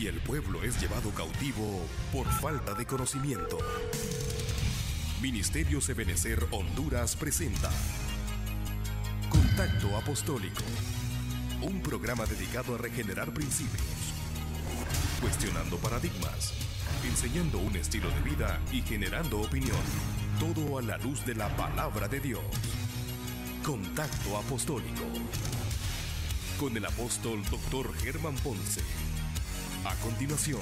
y el pueblo es llevado cautivo por falta de conocimiento. Ministerio Ebenecer Honduras presenta Contacto Apostólico, un programa dedicado a regenerar principios, cuestionando paradigmas, enseñando un estilo de vida y generando opinión, todo a la luz de la palabra de Dios. Contacto Apostólico, con el apóstol Dr. Germán Ponce. A continuación,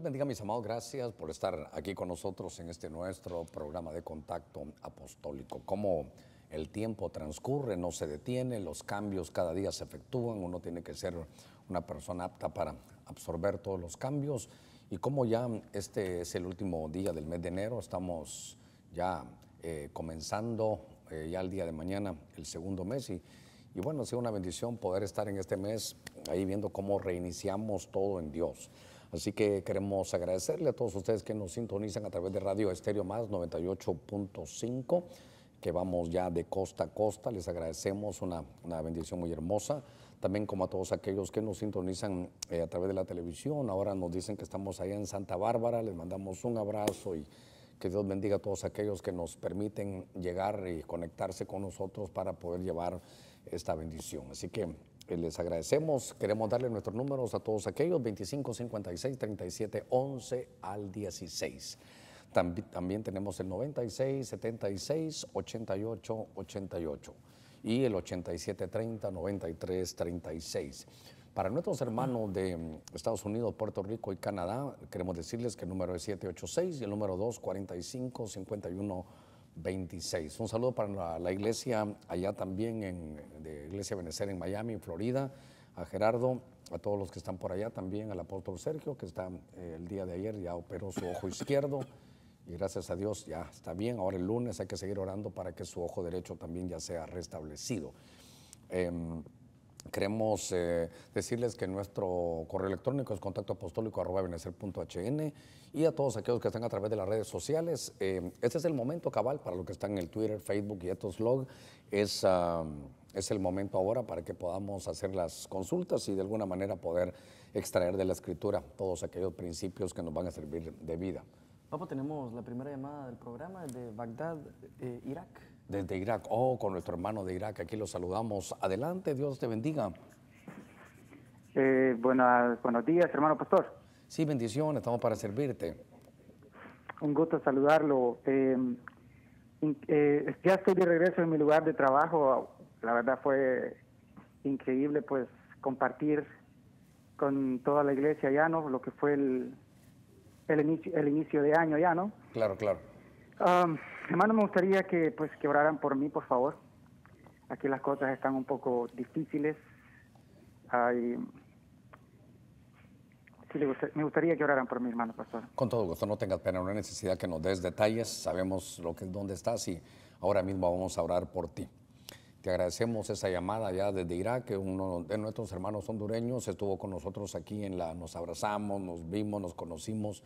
les bendiga, mis amados. Gracias por estar aquí con nosotros en este nuestro programa de contacto apostólico. Cómo el tiempo transcurre, no se detiene, los cambios cada día se efectúan, uno tiene que ser una persona apta para absorber todos los cambios. Y como ya este es el último día del mes de enero, estamos ya eh, comenzando eh, ya el día de mañana el segundo mes y, y bueno, ha sido una bendición poder estar en este mes ahí viendo cómo reiniciamos todo en Dios. Así que queremos agradecerle a todos ustedes que nos sintonizan a través de Radio Estéreo Más 98.5, que vamos ya de costa a costa. Les agradecemos una, una, bendición muy hermosa. También como a todos aquellos que nos sintonizan eh, a través de la televisión. Ahora nos dicen que estamos allá en Santa Bárbara. Les mandamos un abrazo y que Dios bendiga a todos aquellos que nos permiten llegar y conectarse con nosotros para poder llevar esta bendición. Así que les agradecemos. Queremos darle nuestros números a todos aquellos, 25 56 37 11 al 16. También, tenemos el 96 76 88 88 y el 87 30 93 36. Para nuestros hermanos de Estados Unidos, Puerto Rico y Canadá, queremos decirles que el número es 786 y el número 2 45 51 26. Un saludo para la, la, iglesia allá también, en, de Iglesia Benecer en Miami, en Florida, a Gerardo, a todos los que están por allá también, al apóstol Sergio, que está eh, el día de ayer, ya operó su ojo izquierdo y gracias a Dios ya está bien. Ahora el lunes hay que seguir orando para que su ojo derecho también ya sea restablecido. Eh, Queremos eh, decirles que nuestro correo electrónico es contacto apostólico y a todos aquellos que están a través de las redes sociales. Eh, este es el momento cabal para los que están en el Twitter, Facebook y estos blog. Es, es el momento ahora para que podamos hacer las consultas y de alguna manera poder extraer de la escritura todos aquellos principios que nos van a servir de vida. Papá, tenemos la primera llamada del programa de Bagdad, eh, Irak desde Irak. Oh, con nuestro hermano de Irak, aquí lo saludamos. Adelante, Dios te bendiga. Eh, buenas, buenos días, hermano pastor. Sí, bendición, estamos para servirte. Un gusto saludarlo. Eh, eh, ya estoy de regreso en mi lugar de trabajo. La verdad fue increíble, pues, compartir con toda la iglesia ya, ¿no? Lo que fue el, el, inicio, el inicio de año ya, ¿no? Claro, claro. Um, hermano, me gustaría que pues que oraran por mí, por favor. Aquí las cosas están un poco difíciles. Ay, sí, me gustaría que oraran por mí, hermano pastor. Con todo gusto, no tengas pena, no hay necesidad que nos des detalles. Sabemos lo que dónde estás y ahora mismo vamos a orar por ti. Te agradecemos esa llamada ya desde Irak, que uno de nuestros hermanos hondureños estuvo con nosotros aquí en la, nos abrazamos, nos vimos, nos conocimos.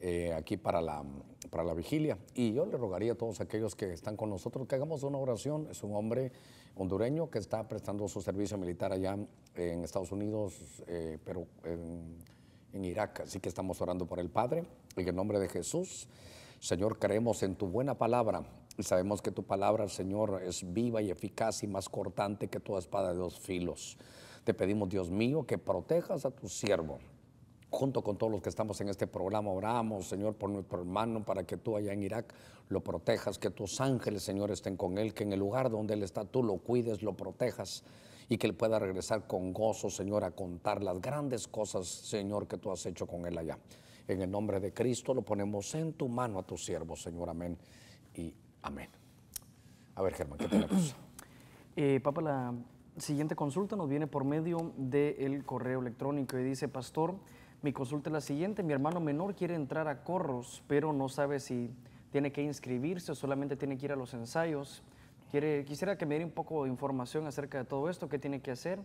Eh, aquí para la, para la vigilia. Y yo le rogaría a todos aquellos que están con nosotros que hagamos una oración. Es un hombre hondureño que está prestando su servicio militar allá en Estados Unidos, eh, pero en, Irak. Así que estamos orando por el Padre. En el nombre de Jesús, Señor, creemos en tu buena palabra. Y sabemos que tu palabra, Señor, es viva y eficaz y más cortante que toda espada de dos filos. Te pedimos, Dios mío, que protejas a tu siervo junto con todos los que estamos en este programa, oramos, Señor, por nuestro hermano, para que tú allá en Irak lo protejas, que tus ángeles, Señor, estén con él, que en el lugar donde él está tú lo cuides, lo protejas y que él pueda regresar con gozo, Señor, a contar las grandes cosas, Señor, que tú has hecho con él allá. En el nombre de Cristo lo ponemos en tu mano a tu siervo, Señor, amén y amén. A ver, Germán, ¿qué tenemos? Eh, Papa, la siguiente consulta nos viene por medio del correo electrónico y dice, Pastor, mi consulta es la siguiente, mi hermano menor quiere entrar a corros, pero no sabe si tiene que inscribirse o solamente tiene que ir a los ensayos. Quiere, quisiera que me diera un poco de información acerca de todo esto, qué tiene que hacer,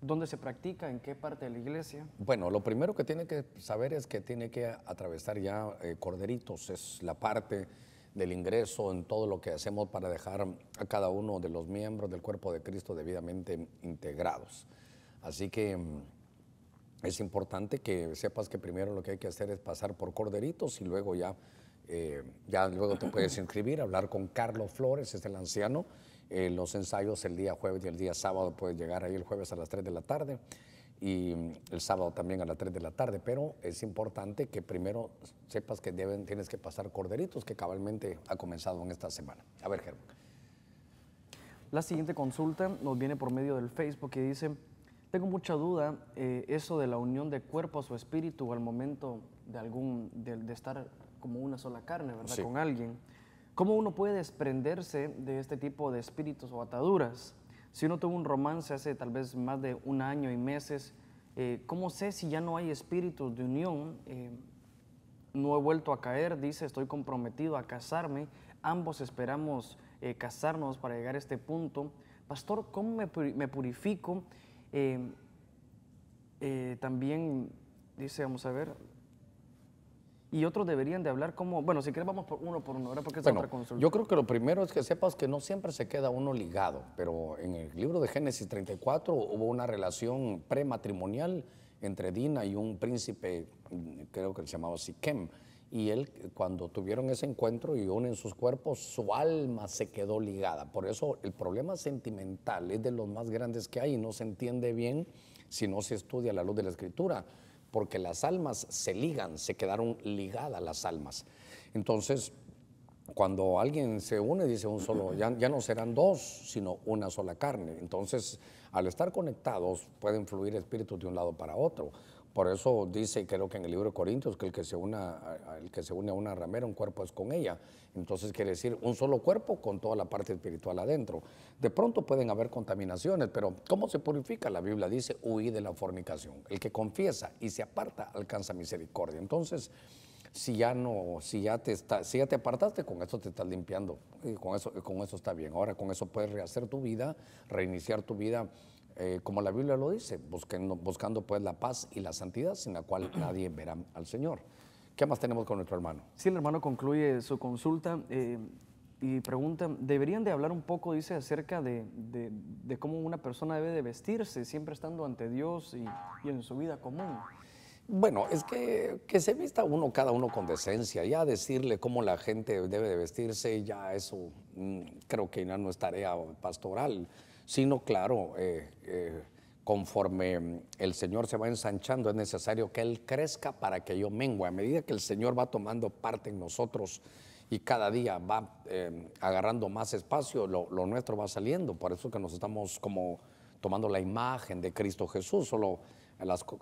dónde se practica, en qué parte de la iglesia. Bueno, lo primero que tiene que saber es que tiene que atravesar ya eh, corderitos, es la parte del ingreso en todo lo que hacemos para dejar a cada uno de los miembros del cuerpo de Cristo debidamente integrados. Así que mm, es importante que sepas que primero lo que hay que hacer es pasar por corderitos y luego ya, eh, ya luego te puedes inscribir, hablar con Carlos Flores, es el anciano. Eh, los ensayos el día jueves y el día sábado puedes llegar ahí el jueves a las 3 de la tarde y el sábado también a las 3 de la tarde, pero es importante que primero sepas que deben, tienes que pasar corderitos, que cabalmente ha comenzado en esta semana. A ver, Germán. La siguiente consulta nos viene por medio del Facebook que dice, tengo mucha duda, eh, eso de la unión de cuerpos o espíritu al momento de, algún, de, estar como una sola carne, ¿verdad? Con alguien. ¿Cómo uno puede desprenderse de este tipo de espíritus o ataduras? Si uno tuvo un romance hace tal vez más de un año y meses, eh, ¿cómo sé si ya no hay espíritus de unión? Eh, no he vuelto a caer, dice, estoy comprometido a casarme. Ambos esperamos eh, casarnos para llegar a este punto. Pastor, ¿cómo me, me purifico? También dice, vamos a ver, y otros deberían de hablar como, bueno, si quieres vamos por uno por uno, ¿verdad? Porque es otra consulta. Yo creo que lo primero es que sepas que no siempre se queda uno ligado, pero en el libro de Génesis 34 hubo una relación prematrimonial entre Dina y un príncipe, creo que se llamaba Siquem, y él cuando tuvieron ese encuentro y unen sus cuerpos, su alma se quedó ligada. Por eso el problema sentimental es de los más grandes que hay y no se entiende bien si no se estudia la luz de la escritura porque las almas se ligan, se quedaron ligadas las almas. Entonces, cuando alguien se une, dice un solo, ya, ya, no serán dos, sino una sola carne. Entonces, al estar conectados, pueden fluir espíritus de un lado para otro. Por eso dice, creo que en el libro de Corintios, que el que se, una, el que se une a una ramera, un cuerpo es con ella. Entonces quiere decir un solo cuerpo con toda la parte espiritual adentro. De pronto pueden haber contaminaciones, pero ¿cómo se purifica? La Biblia dice, huí de la fornicación. El que confiesa y se aparta alcanza misericordia. Entonces, si ya no, si ya te si ya te apartaste, con eso te estás limpiando. Y con eso, con eso está bien. Ahora con eso puedes rehacer tu vida, reiniciar tu vida eh, como la Biblia lo dice, buscando, buscando pues la paz y la santidad sin la cual nadie verá al Señor. ¿Qué más tenemos con nuestro hermano? Sí, el hermano concluye su consulta eh, y pregunta, ¿deberían de hablar un poco, dice, acerca de, de, cómo una persona debe de vestirse, siempre estando ante Dios y, y, en su vida común? Bueno, es que, que se vista uno, cada uno con decencia, ya decirle cómo la gente debe de vestirse, ya eso mm, creo que ya no es tarea pastoral sino claro, eh, eh, conforme el Señor se va ensanchando, es necesario que Él crezca para que yo mengue. A medida que el Señor va tomando parte en nosotros y cada día va eh, agarrando más espacio, lo, nuestro va saliendo. Por eso que nos estamos como tomando la imagen de Cristo Jesús. Solo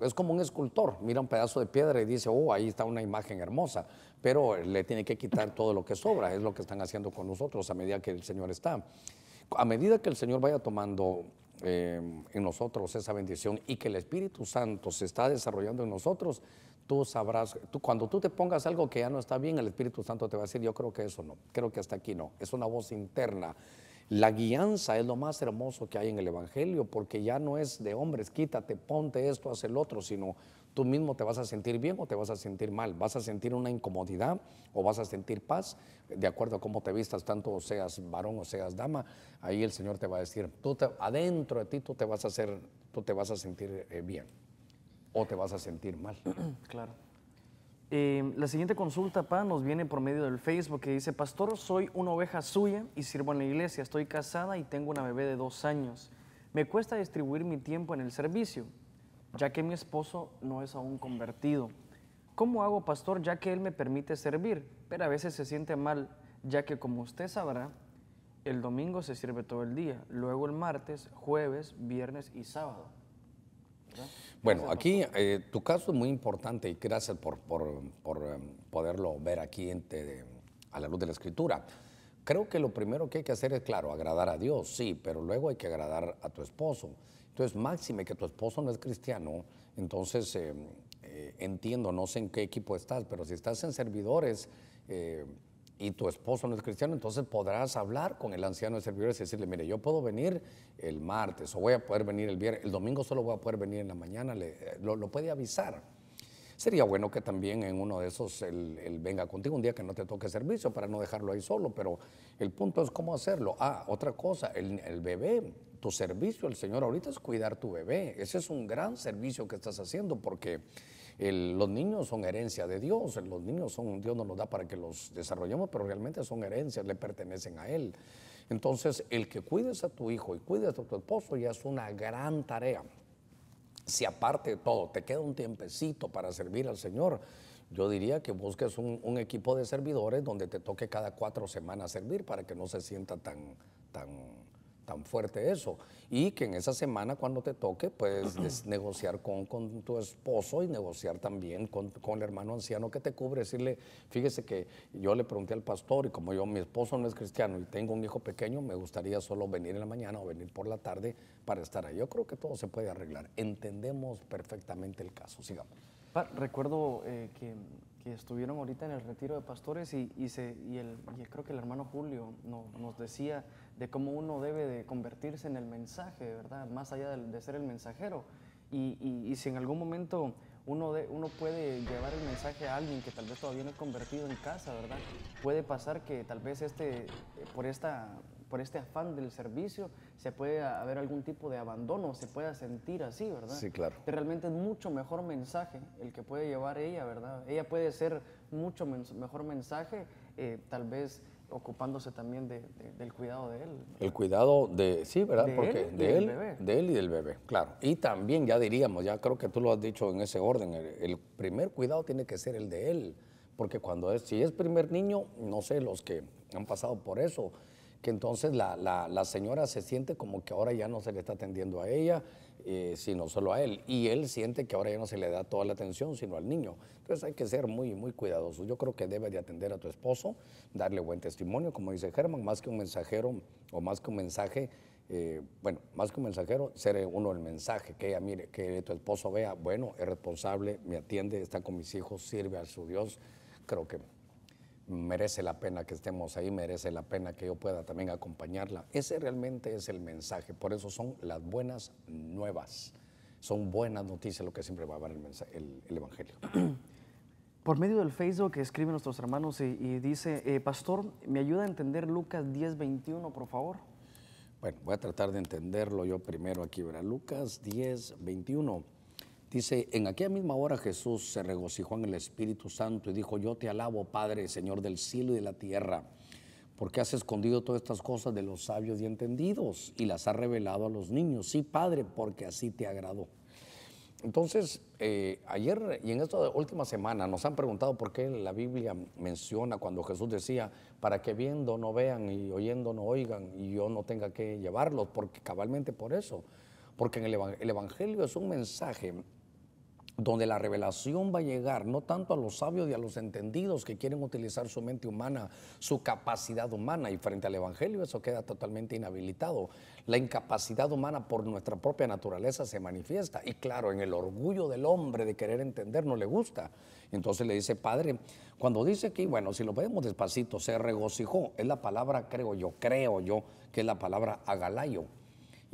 es como un escultor, mira un pedazo de piedra y dice, oh, ahí está una imagen hermosa, pero le tiene que quitar todo lo que sobra. Es lo que están haciendo con nosotros a medida que el Señor está a medida que el Señor vaya tomando eh, en nosotros esa bendición y que el Espíritu Santo se está desarrollando en nosotros, tú sabrás, tú, cuando tú te pongas algo que ya no está bien, el Espíritu Santo te va a decir, yo creo que eso no, creo que hasta aquí no, es una voz interna. La guianza es lo más hermoso que hay en el Evangelio, porque ya no es de hombres, quítate, ponte esto, haz el otro, sino tú mismo te vas a sentir bien o te vas a sentir mal, vas a sentir una incomodidad o vas a sentir paz, de acuerdo a cómo te vistas, tanto seas varón o seas dama, ahí el Señor te va a decir, tú adentro de ti tú te vas a hacer, tú te vas a sentir eh, bien o te vas a sentir mal. Claro. Eh, la siguiente consulta, Pa, nos viene por medio del Facebook que dice, Pastor, soy una oveja suya y sirvo en la iglesia, estoy casada y tengo una bebé de dos años. Me cuesta distribuir mi tiempo en el servicio ya que mi esposo no es aún convertido. ¿Cómo hago, pastor, ya que él me permite servir? Pero a veces se siente mal, ya que como usted sabrá, el domingo se sirve todo el día, luego el martes, jueves, viernes y sábado. Bueno, aquí eh, tu caso es muy importante y gracias por, por, por eh, poderlo ver aquí a la luz de la escritura. Creo que lo primero que hay que hacer es, claro, agradar a Dios, sí, pero luego hay que agradar a tu esposo. Entonces, máxime que tu esposo no es cristiano, entonces eh, eh, entiendo, no sé en qué equipo estás, pero si estás en servidores eh, y tu esposo no es cristiano, entonces podrás hablar con el anciano de servidores y decirle, mire, yo puedo venir el martes o voy a poder venir el viernes, el domingo solo voy a poder venir en la mañana, lo, lo puede avisar. Sería bueno que también en uno de esos él, venga contigo un día que no te toque servicio para no dejarlo ahí solo, pero el punto es cómo hacerlo. Ah, otra cosa, el, bebé, tu servicio, el Señor ahorita es cuidar tu bebé. Ese es un gran servicio que estás haciendo porque los niños son herencia de Dios, los niños son, Dios nos los da para que los desarrollemos, pero realmente son herencias, le pertenecen a Él. Entonces, el que cuides a tu hijo y cuides a tu esposo ya es una gran tarea si aparte de todo te queda un tiempecito para servir al Señor, yo diría que busques un, un, equipo de servidores donde te toque cada cuatro semanas servir para que no se sienta tan, tan tan fuerte eso. Y que en esa semana cuando te toque puedes negociar con, con, tu esposo y negociar también con, con, el hermano anciano que te cubre, decirle, fíjese que yo le pregunté al pastor y como yo, mi esposo no es cristiano y tengo un hijo pequeño, me gustaría solo venir en la mañana o venir por la tarde para estar ahí. Yo creo que todo se puede arreglar. Entendemos perfectamente el caso. Sigamos. Recuerdo eh, que que estuvieron ahorita en el retiro de pastores y, y, se, y, el, y creo que el hermano Julio nos decía de cómo uno debe de convertirse en el mensaje, ¿verdad? Más allá de, de ser el mensajero. Y, y, si en algún momento uno, de, uno puede llevar el mensaje a alguien que tal vez todavía no es convertido en casa, ¿verdad? Puede pasar que tal vez este, por esta por este afán del servicio, se puede haber algún tipo de abandono, se pueda sentir así, ¿verdad? Sí, claro. Que realmente es mucho mejor mensaje el que puede llevar ella, ¿verdad? Ella puede ser mucho mejor mensaje, eh, tal vez ocupándose también del cuidado de él. El cuidado de, sí, ¿verdad? De Porque él de él, de él y del bebé, claro. Y también ya diríamos, ya creo que tú lo has dicho en ese orden, el, primer cuidado tiene que ser el de él, porque cuando es, si es primer niño, no sé, los que han pasado por eso, que entonces la, la, señora se siente como que ahora ya no se le está atendiendo a ella, eh, sino solo a él. Y él siente que ahora ya no se le da toda la atención, sino al niño. Entonces hay que ser muy, muy cuidadosos. Yo creo que debe de atender a tu esposo, darle buen testimonio, como dice Germán, más que un mensajero o más que un mensaje. Eh, bueno, más que un mensajero, ser uno el mensaje, que ella mire, que tu esposo vea, bueno, es responsable, me atiende, está con mis hijos, sirve a su Dios. Creo que merece la pena que estemos ahí, merece la pena que yo pueda también acompañarla. Ese realmente es el mensaje, por eso son las buenas nuevas, son buenas noticias lo que siempre va a dar el, el, Evangelio. Por medio del Facebook que escriben nuestros hermanos y, dice, eh, Pastor, ¿me ayuda a entender Lucas 10, 21, por favor? Bueno, voy a tratar de entenderlo yo primero aquí, ¿verdad? Lucas 10, 21. Dice, en aquella misma hora Jesús se regocijó en el Espíritu Santo y dijo, yo te alabo, Padre, Señor del cielo y de la tierra, porque has escondido todas estas cosas de los sabios y entendidos y las has revelado a los niños. Sí, Padre, porque así te agradó. Entonces, eh, ayer y en esta última semana nos han preguntado por qué la Biblia menciona cuando Jesús decía, para que viendo no vean y oyendo no oigan y yo no tenga que llevarlos, porque cabalmente por eso, porque en el Evangelio es un mensaje donde la revelación va a llegar no tanto a los sabios y a los entendidos que quieren utilizar su mente humana, su capacidad humana, y frente al Evangelio eso queda totalmente inhabilitado. La incapacidad humana por nuestra propia naturaleza se manifiesta, y claro, en el orgullo del hombre de querer entender no le gusta. Entonces le dice, Padre, cuando dice aquí, bueno, si lo vemos despacito, se regocijó, es la palabra, creo yo, creo yo, que es la palabra agalayo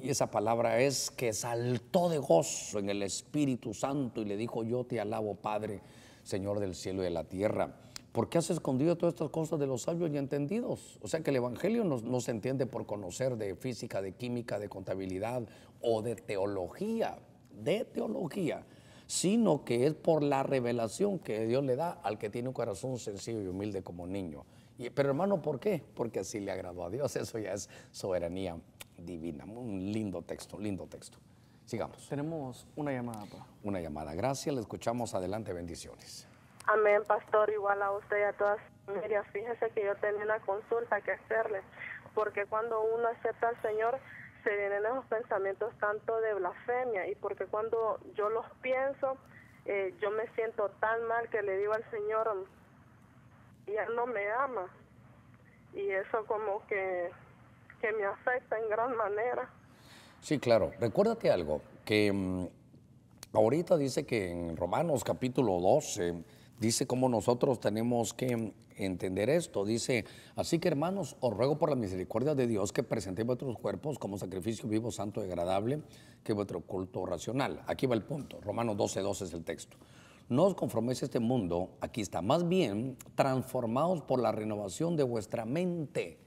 y esa palabra es que saltó de gozo en el Espíritu Santo y le dijo, yo te alabo, Padre, Señor del cielo y de la tierra. ¿Por qué has escondido todas estas cosas de los sabios y entendidos? O sea que el Evangelio no, se entiende por conocer de física, de química, de contabilidad o de teología, de teología, sino que es por la revelación que Dios le da al que tiene un corazón sencillo y humilde como niño. Y, pero hermano, ¿por qué? Porque así le agradó a Dios, eso ya es soberanía divina. Un lindo texto, lindo texto. Sigamos. Tenemos una llamada. Una llamada. Gracias, le escuchamos. Adelante, bendiciones. Amén, pastor. Igual a usted y a todas las Fíjese que yo tenía una consulta que hacerle, porque cuando uno acepta al Señor, se vienen esos pensamientos tanto de blasfemia, y porque cuando yo los pienso, eh, yo me siento tan mal que le digo al Señor, ya no me ama. y eso como que, que me afecta en gran manera. Sí, claro. Recuérdate algo, que mm, ahorita dice que en Romanos capítulo 12 dice cómo nosotros tenemos que entender esto. Dice, así que hermanos, os ruego por la misericordia de Dios que presentéis vuestros cuerpos como sacrificio vivo, santo y agradable, que vuestro culto racional. Aquí va el punto. Romanos 12, 12 es el texto. No os conforméis a este mundo, aquí está, más bien transformados por la renovación de vuestra mente.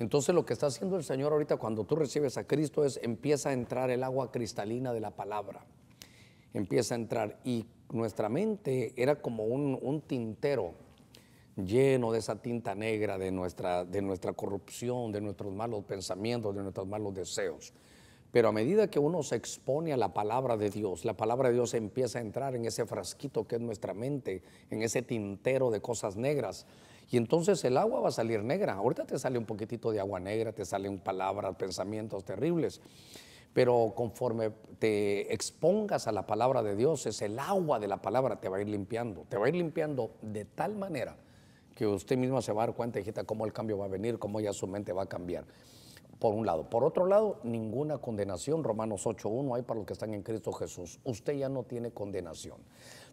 Entonces lo que está haciendo el Señor ahorita cuando tú recibes a Cristo es empieza a entrar el agua cristalina de la palabra. Empieza a entrar y nuestra mente era como un, tintero lleno de esa tinta negra de nuestra, de nuestra corrupción, de nuestros malos pensamientos, de nuestros malos deseos. Pero a medida que uno se expone a la palabra de Dios, la palabra de Dios empieza a entrar en ese frasquito que es nuestra mente, en ese tintero de cosas negras. Y entonces el agua va a salir negra. Ahorita te sale un poquitito de agua negra, te salen palabras, pensamientos terribles. Pero conforme te expongas a la palabra de Dios, es el agua de la palabra te va a ir limpiando. Te va a ir limpiando de tal manera que usted mismo se va a dar cuenta, hijita, cómo el cambio va a venir, cómo ya su mente va a cambiar por un lado. Por otro lado, ninguna condenación, Romanos 8.1 hay para los que están en Cristo Jesús. Usted ya no tiene condenación.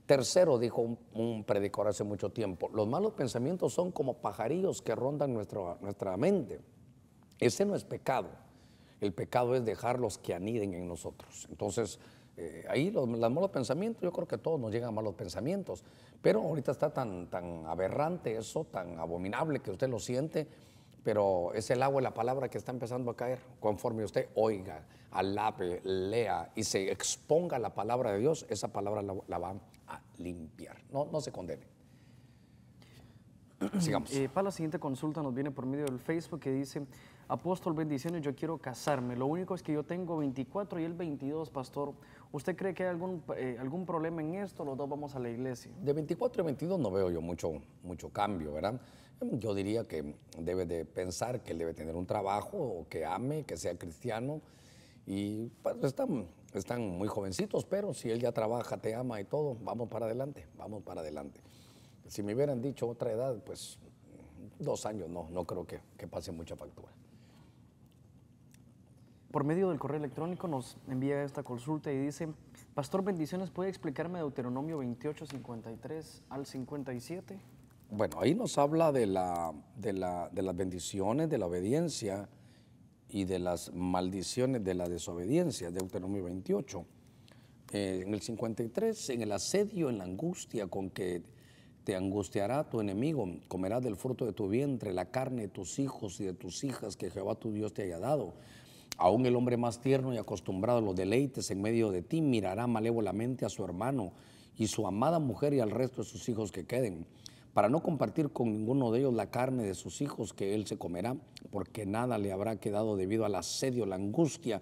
Tercero, dijo un, predicador hace mucho tiempo, los malos pensamientos son como pajarillos que rondan nuestra, nuestra mente. Ese no es pecado. El pecado es dejarlos que aniden en nosotros. Entonces, eh, ahí los, los, malos pensamientos, yo creo que todos nos llegan malos pensamientos, pero ahorita está tan, tan aberrante eso, tan abominable que usted lo siente pero es el agua y la palabra que está empezando a caer. Conforme usted oiga, alabe, lea y se exponga la palabra de Dios, esa palabra la, va a limpiar. No, no se condene. Sigamos. Eh, para la siguiente consulta nos viene por medio del Facebook que dice, apóstol, bendiciones, yo quiero casarme. Lo único es que yo tengo 24 y él 22, pastor. ¿Usted cree que hay algún, eh, algún problema en esto? Los dos vamos a la iglesia. De 24 y 22 no veo yo mucho, mucho cambio, ¿verdad? Yo diría que debe de pensar que él debe tener un trabajo, que ame, que sea cristiano. Y pues, están, están muy jovencitos, pero si él ya trabaja, te ama y todo, vamos para adelante, vamos para adelante. Si me hubieran dicho otra edad, pues dos años no, no creo que, que pase mucha factura. Por medio del correo electrónico nos envía esta consulta y dice, Pastor, bendiciones, ¿puede explicarme Deuteronomio 28, 53 al 57? Bueno, ahí nos habla de, la, de, las bendiciones, de la obediencia y de las maldiciones de la desobediencia, Deuteronomio 28. Eh, en el 53, en el asedio, en la angustia con que te angustiará tu enemigo, comerás del fruto de tu vientre, la carne de tus hijos y de tus hijas que Jehová tu Dios te haya dado. Aún el hombre más tierno y acostumbrado a los deleites en medio de ti mirará malévolamente a su hermano y su amada mujer y al resto de sus hijos que queden para no compartir con ninguno de ellos la carne de sus hijos que él se comerá, porque nada le habrá quedado debido al asedio, la angustia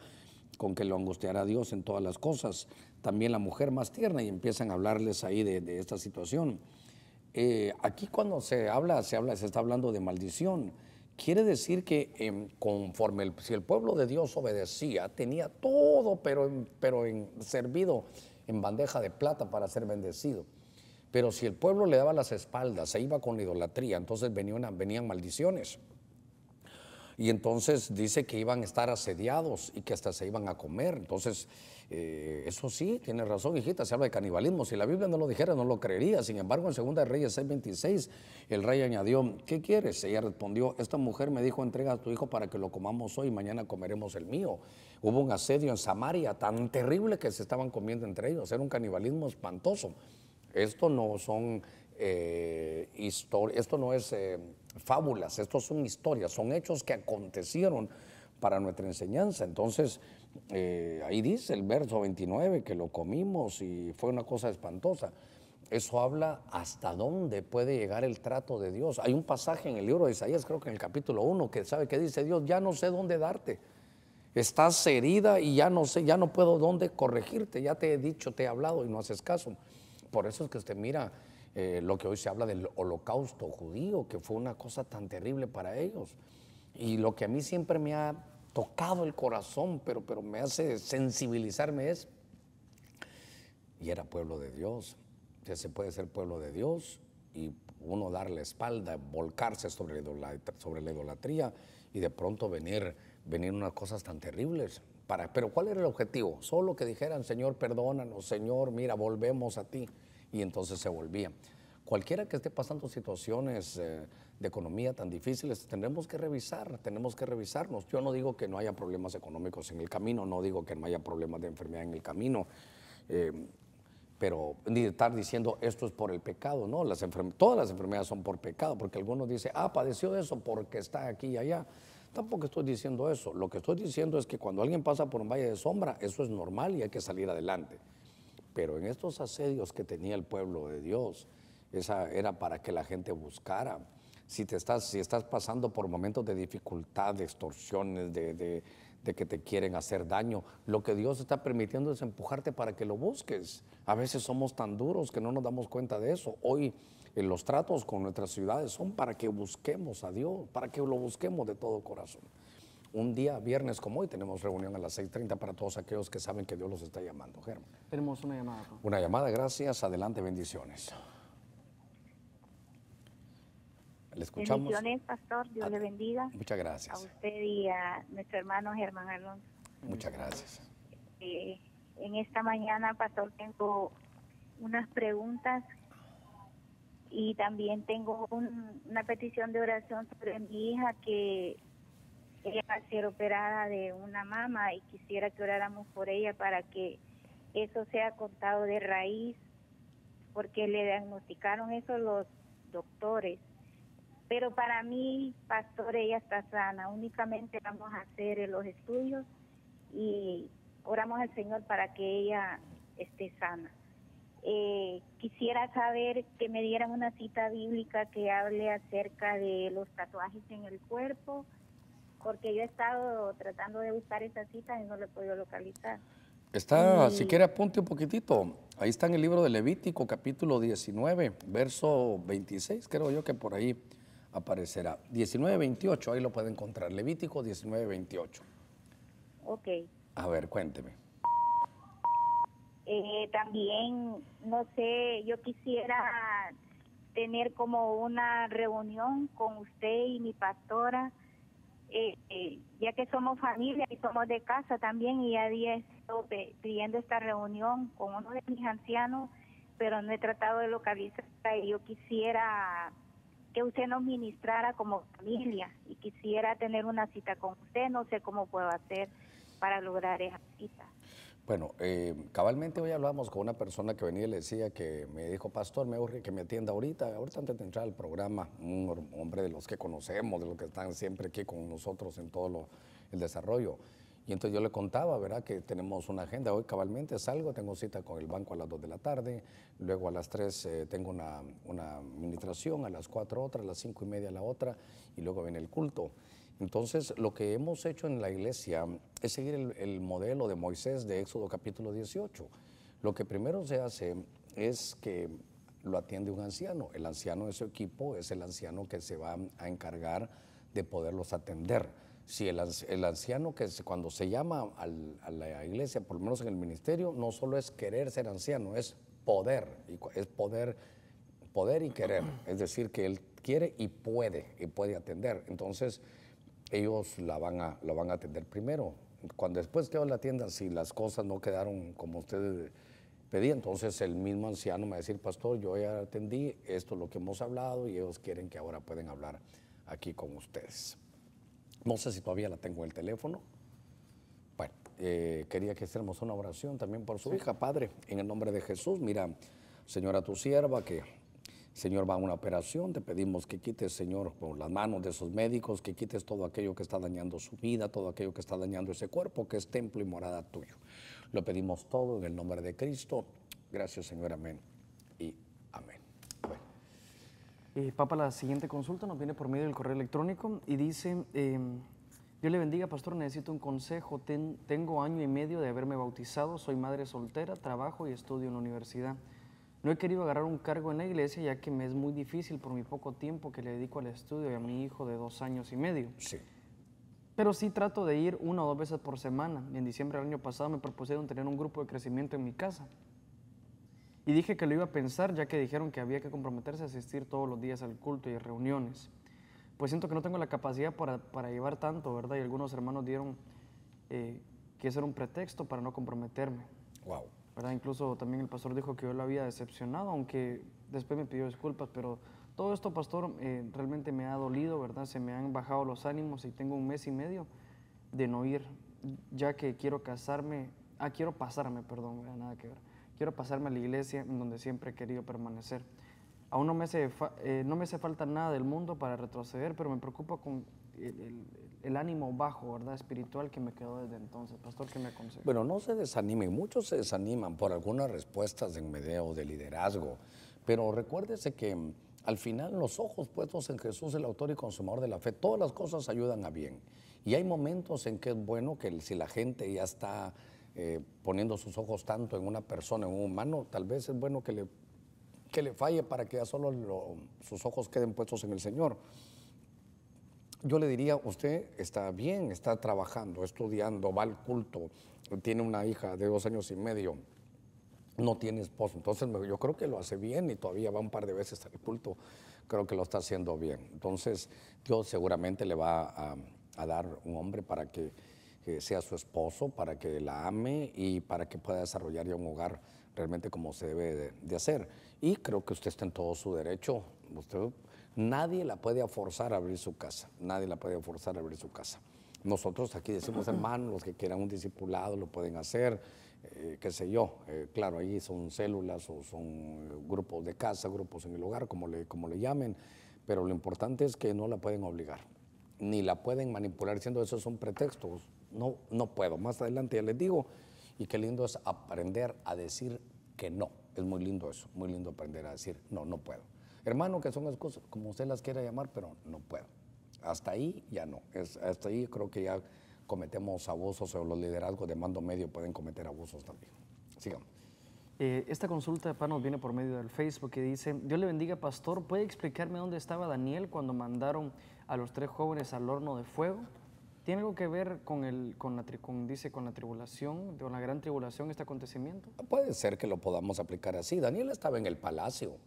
con que lo angustiará Dios en todas las cosas. También la mujer más tierna y empiezan a hablarles ahí de, esta situación. Eh, aquí cuando se habla, se habla, se está hablando de maldición. Quiere decir que em, conforme si el pueblo de Dios obedecía, tenía todo, pero, pero en, servido en bandeja de plata para ser bendecido. Pero si el pueblo le daba las espaldas, se iba con idolatría, entonces venían, maldiciones. Y entonces dice que iban a estar asediados y que hasta se iban a comer. Entonces, eh, eso sí, tiene razón, hijita, se habla de canibalismo. Si la Biblia no lo dijera, no lo creería. Sin embargo, en 2 Reyes 6:26, el rey añadió, ¿qué quieres? Ella respondió, esta mujer me dijo, entrega a tu hijo para que lo comamos hoy mañana comeremos el mío. Hubo un asedio en Samaria tan terrible que se estaban comiendo entre ellos. Era un canibalismo espantoso. Esto no son eh, esto no es eh, fábulas, esto son historias, son hechos que acontecieron para nuestra enseñanza. Entonces, eh, ahí dice el verso 29 que lo comimos y fue una cosa espantosa. Eso habla hasta dónde puede llegar el trato de Dios. Hay un pasaje en el libro de Isaías, creo que en el capítulo 1, que sabe que dice Dios, ya no sé dónde darte. Estás herida y ya no sé, ya no puedo dónde corregirte. Ya te he dicho, te he hablado y no haces caso. Por eso es que usted mira eh, lo que hoy se habla del holocausto judío, que fue una cosa tan terrible para ellos. Y lo que a mí siempre me ha tocado el corazón, pero, pero me hace sensibilizarme es, y era pueblo de Dios, ya se puede ser pueblo de Dios y uno dar la espalda, volcarse sobre la, sobre la idolatría y de pronto venir, venir unas cosas tan terribles. Pero ¿cuál era el objetivo? Solo que dijeran, Señor, perdónanos, Señor, mira, volvemos a ti. Y entonces se volvía. Cualquiera que esté pasando situaciones eh, de economía tan difíciles, tendremos que revisar, tenemos que revisarnos. Yo no digo que no haya problemas económicos en el camino, no digo que no haya problemas de enfermedad en el camino. Eh, pero ni estar diciendo esto es por el pecado, no, todas las enfermedades son por pecado, porque algunos dicen, ah, padeció eso porque está aquí y allá. Tampoco estoy diciendo eso, lo que estoy diciendo es que cuando alguien pasa por un valle de sombra, eso es normal y hay que salir adelante. Pero en estos asedios que tenía el pueblo de Dios, esa era para que la gente buscara. Si, te estás, si estás pasando por momentos de dificultad, de extorsiones, de de que te quieren hacer daño. Lo que Dios está permitiendo es empujarte para que lo busques. A veces somos tan duros que no nos damos cuenta de eso. Hoy los tratos con nuestras ciudades son para que busquemos a Dios, para que lo busquemos de todo corazón. Un día, viernes como hoy, tenemos reunión a las 6.30 para todos aquellos que saben que Dios los está llamando. Germán. Tenemos una llamada. Una llamada, gracias. Adelante, bendiciones. Le escuchamos. Bendiciones, pastor. Dios le bendiga. Muchas gracias. A usted y a nuestro hermano Germán Alonso. Muchas gracias. Eh, en esta mañana, pastor, tengo unas preguntas y también tengo una petición de oración sobre mi hija que ella va a ser operada de una mama y quisiera que oráramos por ella para que eso sea contado de raíz, porque le diagnosticaron eso los doctores pero para mí, pastor, ella está sana. Únicamente vamos a hacer los estudios y oramos al Señor para que ella esté sana. Eh, quisiera saber que me dieran una cita bíblica que hable acerca de los tatuajes en el cuerpo, porque yo he estado tratando de buscar esa cita y no la he podido localizar. Está, si quiere apunte un poquitito, ahí está en el libro de Levítico, capítulo 19, verso 26, creo yo que por ahí aparecerá. 1928, ahí lo puede encontrar. Levítico 1928. Ok. A ver, cuénteme. Eh, también, no sé, yo quisiera tener como una reunión con usted y mi pastora, eh, eh, ya que somos familia y somos de casa también, y ya día estoy pidiendo esta reunión con uno de mis ancianos, pero no he tratado de localizarla y yo quisiera que usted nos ministrara como familia y quisiera tener una cita con usted, no sé cómo puedo hacer para lograr esa cita. Bueno, eh, cabalmente hoy hablamos con una persona que venía y le decía que me dijo, pastor, me urge que me atienda ahorita, ahorita antes de entrar al programa, un hombre de los que conocemos, de los que están siempre aquí con nosotros en todo el desarrollo. Y entonces yo le contaba, ¿verdad? Que tenemos una agenda. Hoy cabalmente salgo, tengo cita con el banco a las 2 de la tarde, luego a las 3 eh, tengo una, una, administración, a las 4 otra, a las 5 y media la otra, y luego viene el culto. Entonces, lo que hemos hecho en la iglesia es seguir el, el modelo de Moisés de Éxodo capítulo 18. Lo que primero se hace es que lo atiende un anciano. El anciano de su equipo es el anciano que se va a encargar de poderlos atender si el, anciano que cuando se llama a la iglesia, por lo menos en el ministerio, no solo es querer ser anciano, es poder, es poder, poder y querer. Es decir, que él quiere y puede, y puede atender. Entonces, ellos la van a, la van a atender primero. Cuando después que la atiendan, si las cosas no quedaron como ustedes pedían, entonces el mismo anciano me va a decir, pastor, yo ya atendí, esto es lo que hemos hablado y ellos quieren que ahora pueden hablar aquí con ustedes. No sé si todavía la tengo en el teléfono. Bueno, eh, quería que hiciéramos una oración también por su hija, Padre, en el nombre de Jesús. Mira, Señora, tu sierva, que Señor va a una operación, te pedimos que quites, Señor, con las manos de esos médicos, que quites todo aquello que está dañando su vida, todo aquello que está dañando ese cuerpo, que es templo y morada tuyo. Lo pedimos todo en el nombre de Cristo. Gracias, Señor, amén y amén. Eh, Papa, la siguiente consulta nos viene por medio del correo electrónico y dice, em, Dios le bendiga, pastor, necesito un consejo. tengo año y medio de haberme bautizado, soy madre soltera, trabajo y estudio en la universidad. No he querido agarrar un cargo en la iglesia ya que me es muy difícil por mi poco tiempo que le dedico al estudio y a mi hijo de dos años y medio. Sí. Pero sí trato de ir una o dos veces por semana. En diciembre del año pasado me propusieron tener un grupo de crecimiento en mi casa. Y dije que lo iba a pensar ya que dijeron que había que comprometerse a asistir todos los días al culto y a reuniones. Pues siento que no tengo la capacidad para, para llevar tanto, ¿verdad? Y algunos hermanos dieron eh, que ese era un pretexto para no comprometerme. Wow. ¿Verdad? Incluso también el pastor dijo que yo lo había decepcionado, aunque después me pidió disculpas, pero todo esto, pastor, eh, realmente me ha dolido, ¿verdad? Se me han bajado los ánimos y tengo un mes y medio de no ir, ya que quiero casarme, ah, quiero pasarme, perdón, nada que ver, quiero pasarme a la iglesia en donde siempre he querido permanecer. Aún no me hace, eh, no me hace falta nada del mundo para retroceder, pero me preocupa con el, el, ánimo bajo, ¿verdad? Espiritual que me quedó desde entonces. Pastor, ¿qué me aconseja? Bueno, no se desanimen. Muchos se desaniman por algunas respuestas en medio de liderazgo, pero recuérdese que mm, al final los ojos puestos en Jesús, el autor y consumador de la fe, todas las cosas ayudan a bien. Y hay momentos en que es bueno que si la gente ya está eh, poniendo sus ojos tanto en una persona, en un humano, tal vez es bueno que le, que le falle para que ya solo sus ojos queden puestos en el Señor. Yo le diría, usted está bien, está trabajando, estudiando, va al culto, tiene una hija de dos años y medio, no tiene esposo. Entonces yo creo que lo hace bien y todavía va un par de veces al culto, creo que lo está haciendo bien. Entonces Dios seguramente le va a, dar un hombre para que, sea su esposo, para que la ame y para que pueda desarrollar ya un hogar realmente como se debe de, de hacer. Y creo que usted está en todo su derecho. Usted Nadie la puede forzar a abrir su casa, nadie la puede forzar a abrir su casa. Nosotros aquí decimos, hermanos, los que quieran un discipulado lo pueden hacer, eh, qué sé yo. Eh, claro, ahí son células o son grupos de casa, grupos en el hogar, como le, como le llamen, pero lo importante es que no la pueden obligar, ni la pueden manipular diciendo esos son pretextos. No, no puedo. Más adelante ya les digo, y qué lindo es aprender a decir que no. Es muy lindo eso, muy lindo aprender a decir no, no puedo. Hermano, que son las cosas como usted las quiera llamar, pero no puedo. Hasta ahí ya no. Es, hasta ahí creo que ya cometemos abusos o los liderazgos de mando medio pueden cometer abusos también. Sigamos. Eh, esta consulta de nos viene por medio del Facebook que dice, Dios le bendiga, pastor, ¿puede explicarme dónde estaba Daniel cuando mandaron a los tres jóvenes al horno de fuego? ¿Tiene algo que ver con, el, con, la, con, dice, con la tribulación, con la gran tribulación, este acontecimiento? Puede ser que lo podamos aplicar así. Daniel estaba en el palacio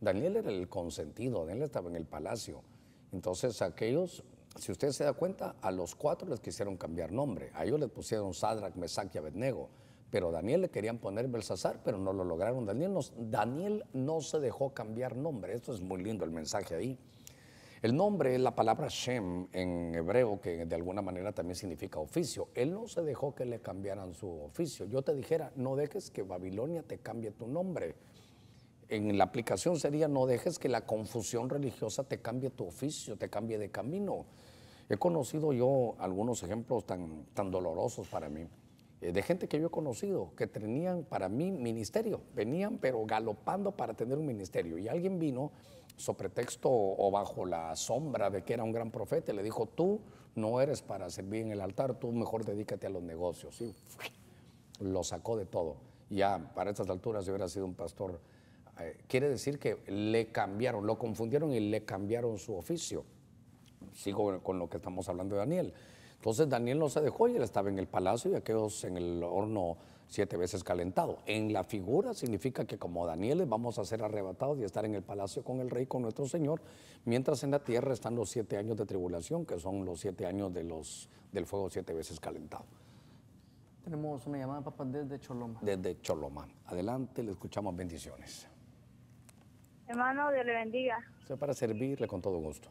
Daniel era el consentido, Daniel estaba en el palacio. Entonces aquellos, si usted se da cuenta, a los cuatro les quisieron cambiar nombre. A ellos les pusieron Sadrach, Mesach y Abednego. Pero Daniel le querían poner Belsasar, pero no lo lograron. Daniel no, Daniel no se dejó cambiar nombre. Esto es muy lindo el mensaje ahí. El nombre es la palabra Shem en hebreo, que de alguna manera también significa oficio. Él no se dejó que le cambiaran su oficio. Yo te dijera, no dejes que Babilonia te cambie tu nombre en la aplicación sería no dejes que la confusión religiosa te cambie tu oficio, te cambie de camino. He conocido yo algunos ejemplos tan, tan dolorosos para mí, eh, de gente que yo he conocido, que tenían para mí ministerio, venían pero galopando para tener un ministerio. Y alguien vino, sobre pretexto o bajo la sombra de que era un gran profeta, y le dijo, tú no eres para servir en el altar, tú mejor dedícate a los negocios. Y lo sacó de todo. Ya para estas alturas yo hubiera sido un pastor eh, quiere decir que le cambiaron, lo confundieron y le cambiaron su oficio. Sigo con lo que estamos hablando de Daniel. Entonces Daniel no se dejó y él estaba en el palacio y aquellos en el horno siete veces calentado. En la figura significa que como Daniel vamos a ser arrebatados y estar en el palacio con el rey, con nuestro Señor, mientras en la tierra están los siete años de tribulación, que son los siete años de los, del fuego siete veces calentado. Tenemos una llamada, papá, desde Choloma. Desde Choloma. Adelante, le escuchamos bendiciones. Hermano, Dios le bendiga. Soy para servirle con todo gusto.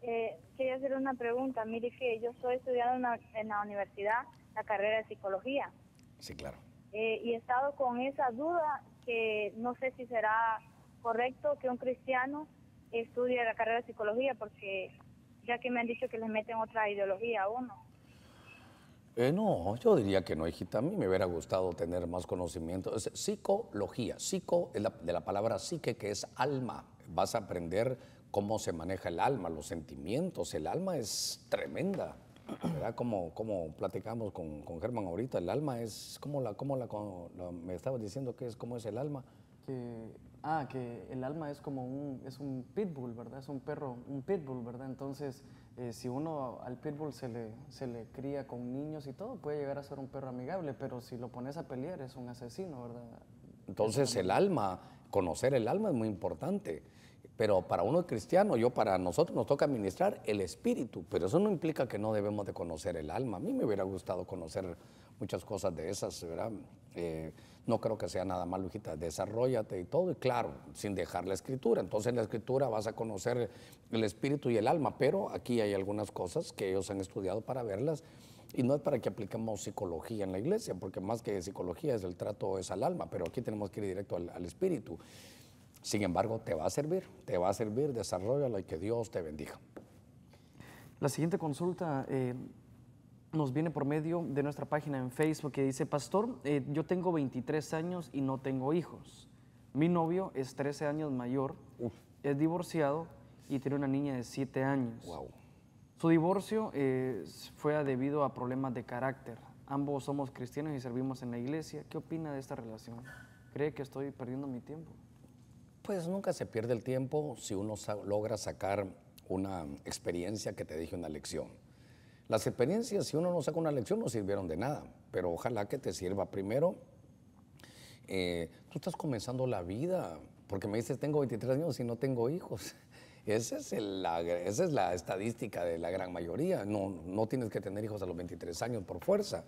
Eh, quería hacer una pregunta. Mire que yo estoy estudiando en la universidad la carrera de psicología. Sí, claro. Eh, y he estado con esa duda que no sé si será correcto que un cristiano estudie la carrera de psicología porque ya que me han dicho que les meten otra ideología a uno. Eh, no, yo diría que no, hijita. A mí me hubiera gustado tener más conocimiento. Psicología. Psico es de la palabra psique, que es alma. Vas a aprender cómo se maneja el alma, los sentimientos. El alma es tremenda. ¿verdad? Como, como platicamos con, con Germán ahorita, el alma es, como la, cómo la, me estabas diciendo que es, cómo es el alma? Que, ah, que el alma es como un, es un pitbull, ¿verdad? Es un perro, un pitbull, ¿verdad? Entonces, eh, si uno al pitbull se le, se le cría con niños y todo, puede llegar a ser un perro amigable, pero si lo pones a pelear es un asesino, ¿verdad? Entonces el alma, conocer el alma es muy importante. Pero para uno cristiano, yo para nosotros nos toca administrar el espíritu, pero eso no implica que no debemos de conocer el alma. A mí me hubiera gustado conocer muchas cosas de esas, ¿verdad? Eh, no creo que sea nada malo, hijita, desarrollate y todo, y claro, sin dejar la escritura. Entonces en la escritura vas a conocer el espíritu y el alma, pero aquí hay algunas cosas que ellos han estudiado para verlas, y no es para que apliquemos psicología en la iglesia, porque más que psicología es el trato es al alma, pero aquí tenemos que ir directo al, espíritu. Sin embargo, te va a servir, te va a servir, desarrollalo y que Dios te bendiga. La siguiente consulta eh, nos viene por medio de nuestra página en Facebook que dice, Pastor, eh, yo tengo 23 años y no tengo hijos. Mi novio es 13 años mayor, es divorciado y tiene una niña de 7 años. Wow. Su divorcio eh, fue debido a problemas de carácter. Ambos somos cristianos y servimos en la iglesia. ¿Qué opina de esta relación? ¿Cree que estoy perdiendo mi tiempo? Pues nunca se pierde el tiempo si uno logra sacar una experiencia que te deje una lección. Las experiencias, si uno no saca una lección, no sirvieron de nada, pero ojalá que te sirva primero. eh, tú estás comenzando la vida, porque me dices, tengo 23 años y no tengo hijos. Esa es, la, esa es la estadística de la gran mayoría. No, no tienes que tener hijos a los 23 años por fuerza.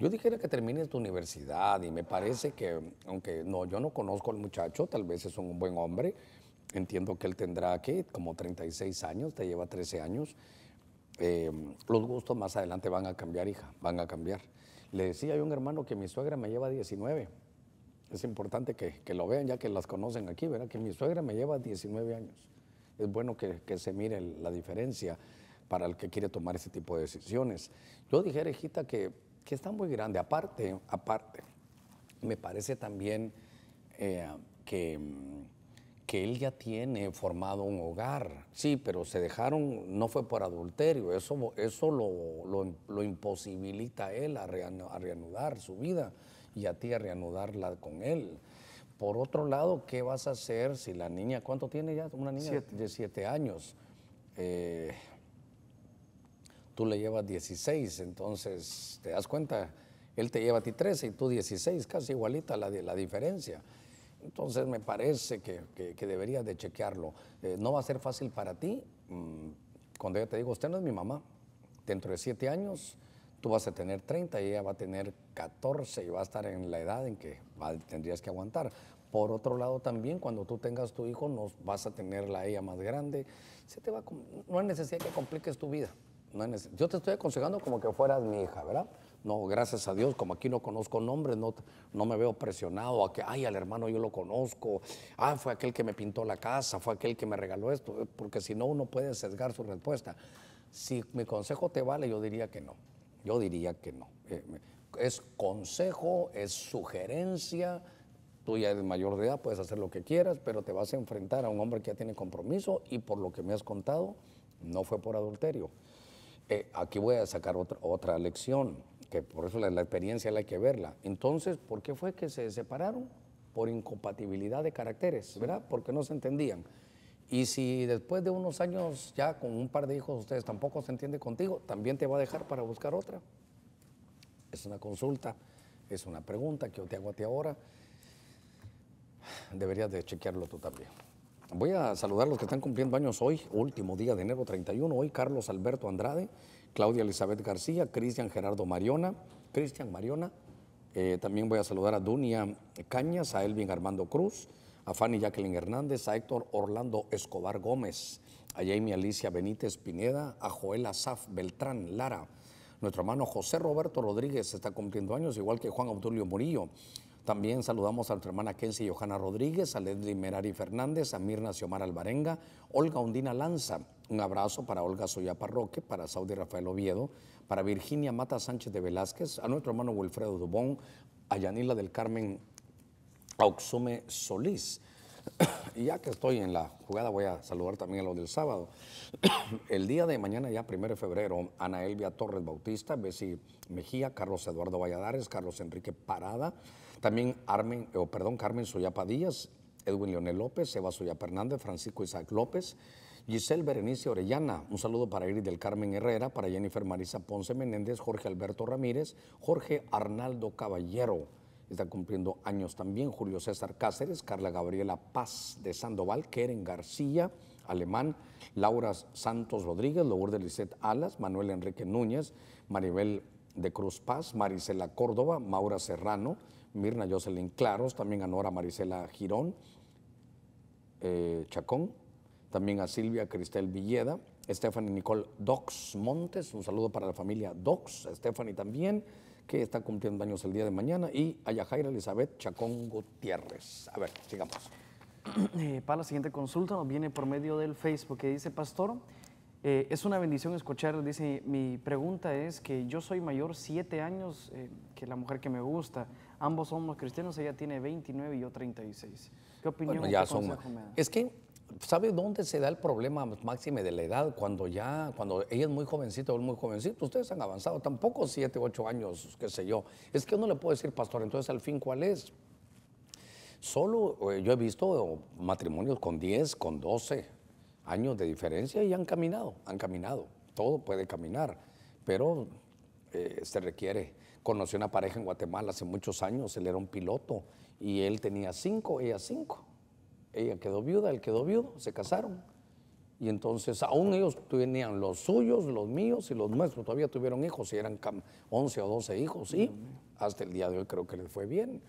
Yo dijera que termines tu universidad y me parece que, aunque no, yo no conozco al muchacho, tal vez es un buen hombre, entiendo que él tendrá aquí como 36 años, te lleva 13 años. Eh, los gustos más adelante van a cambiar, hija, van a cambiar. Le decía a un hermano que mi suegra me lleva 19. Es importante que, que lo vean ya que las conocen aquí, ¿verdad? Que mi suegra me lleva 19 años. Es bueno que, que se mire la diferencia para el que quiere tomar ese tipo de decisiones. Yo dijera, hijita, que, que está muy grande. Aparte, aparte, me parece también eh, que, mm, que él ya tiene formado un hogar. Sí, pero se dejaron, no fue por adulterio, eso, eso lo, lo- lo imposibilita a él a, reanu- a reanudar su vida y a ti a reanudarla con él. Por otro lado, ¿qué vas a hacer si la niña, ¿cuánto tiene ya? Una niña Siete. de siete años. Eh, tú le llevas 16, entonces te das cuenta, él te lleva a ti 13 y tú 16, casi igualita la, la diferencia. Entonces me parece que, que- que de chequearlo. Eh, no va a ser fácil para ti. mm, cuando yo te digo, usted no es mi mamá, dentro de siete años tú vas a tener 30 y ella va a tener 14 y va a estar en la edad en que tendrías que aguantar. Por otro lado también, cuando tú tengas tu hijo, no vas a tenerla a ella más grande. Se te va no hay necesidad que compliques tu vida. No Yo te estoy aconsejando como que fueras mi hija, ¿verdad? No, gracias a Dios, como aquí no conozco nombres, no, no me veo presionado a que, ay, al hermano yo lo conozco, ah, fue aquel que me pintó la casa, fue aquel que me regaló esto, porque si no uno puede sesgar su respuesta. Si mi consejo te vale, yo diría que no. Yo diría que no. Eh, es consejo, es sugerencia. Tú ya eres mayor de edad, puedes hacer lo que quieras, pero te vas a enfrentar a un hombre que ya tiene compromiso y por lo que me has contado, no fue por adulterio. Eh, aquí voy a sacar otra, otra lección, que por eso la, experiencia la hay que verla. Entonces, ¿por qué fue que se separaron? Por incompatibilidad de caracteres, ¿verdad? Porque no se entendían. Y si después de unos años ya con un par de hijos ustedes tampoco se entiende contigo, también te va a dejar para buscar otra. Es una consulta, es una pregunta que yo te hago a ti ahora. Deberías de chequearlo tú también. Voy a saludar a los que están cumpliendo años hoy, último día de enero 31. Hoy Carlos Alberto Andrade, Claudia Elizabeth García, Cristian Gerardo Mariona, Cristian Mariona. Eh, también voy a saludar a Dunia Cañas, a Elvin Armando Cruz, a Fanny Jacqueline Hernández, a Héctor Orlando Escobar Gómez, a Jamie Alicia Benítez Pineda, a Joel Asaf Beltrán Lara. Nuestro hermano José Roberto Rodríguez está cumpliendo años, igual que Juan Autulio Murillo. También saludamos a nuestra hermana Kenzie Johanna Rodríguez, a Leslie Merari Fernández, a Mirna Xiomara Alvarenga, Olga Undina Lanza. Un abrazo para Olga Soyapa Roque, para Saudi Rafael Oviedo, para Virginia Mata Sánchez de Velázquez, a nuestro hermano Wilfredo Dubón, a Yanila del Carmen Auxume Solís. Y ya que estoy en la jugada, voy a saludar también a los del sábado. El día de mañana, ya primero de febrero, Ana Elvia Torres Bautista, Bessie Mejía, Carlos Eduardo Valladares, Carlos Enrique Parada, también Armen, o perdón, Carmen Soyapa Díaz, Edwin Leonel López, Eva Soyapa Hernández, Francisco Isaac López, Giselle Berenice Orellana, un saludo para Iris del Carmen Herrera, para Jennifer Marisa Ponce Menéndez, Jorge Alberto Ramírez, Jorge Arnaldo Caballero, está cumpliendo años también. Julio César Cáceres, Carla Gabriela Paz de Sandoval, Keren García, Alemán, Laura Santos Rodríguez, Lourdes Lisset Alas, Manuel Enrique Núñez, Maribel de Cruz Paz, Marisela Córdoba, Maura Serrano, Mirna Jocelyn Claros, también a Nora Marisela Girón, eh, Chacón, también a Silvia Cristel Villeda, Stephanie Nicole Dox Montes, un saludo para la familia Dox, Stephanie también, que está cumpliendo años el día de mañana, y a Yajaira Elizabeth Chacón Gutiérrez. A ver, sigamos. Eh, para la siguiente consulta nos viene por medio del Facebook que dice, Pastor, eh, es una bendición escuchar, dice, mi pregunta es que yo soy mayor siete años que la mujer que me gusta, ambos somos cristianos, ella tiene 29 y yo 36. ¿Qué opinión Bueno, ya qué son. me da? Es que, ¿sabe dónde se da el problema máximo de la edad? Cuando ya, cuando ella es muy jovencita o muy jovencito, ustedes han avanzado, tampoco siete, ocho años, qué sé yo. Es que uno le puede decir, pastor, entonces al fin, ¿cuál es? Solo eh, yo he visto matrimonios con 10, con 12 años de diferencia y han caminado, han caminado. Todo puede caminar, pero eh, se requiere. Conocí una pareja en Guatemala hace muchos años, él era un piloto y él tenía cinco, ella cinco. Ella quedó viuda, él quedó viudo, se casaron. Y entonces aún ellos tenían los suyos, los míos y los nuestros, todavía tuvieron hijos y eran cam- 11 o 12 hijos y hasta el día de hoy creo que les fue bien.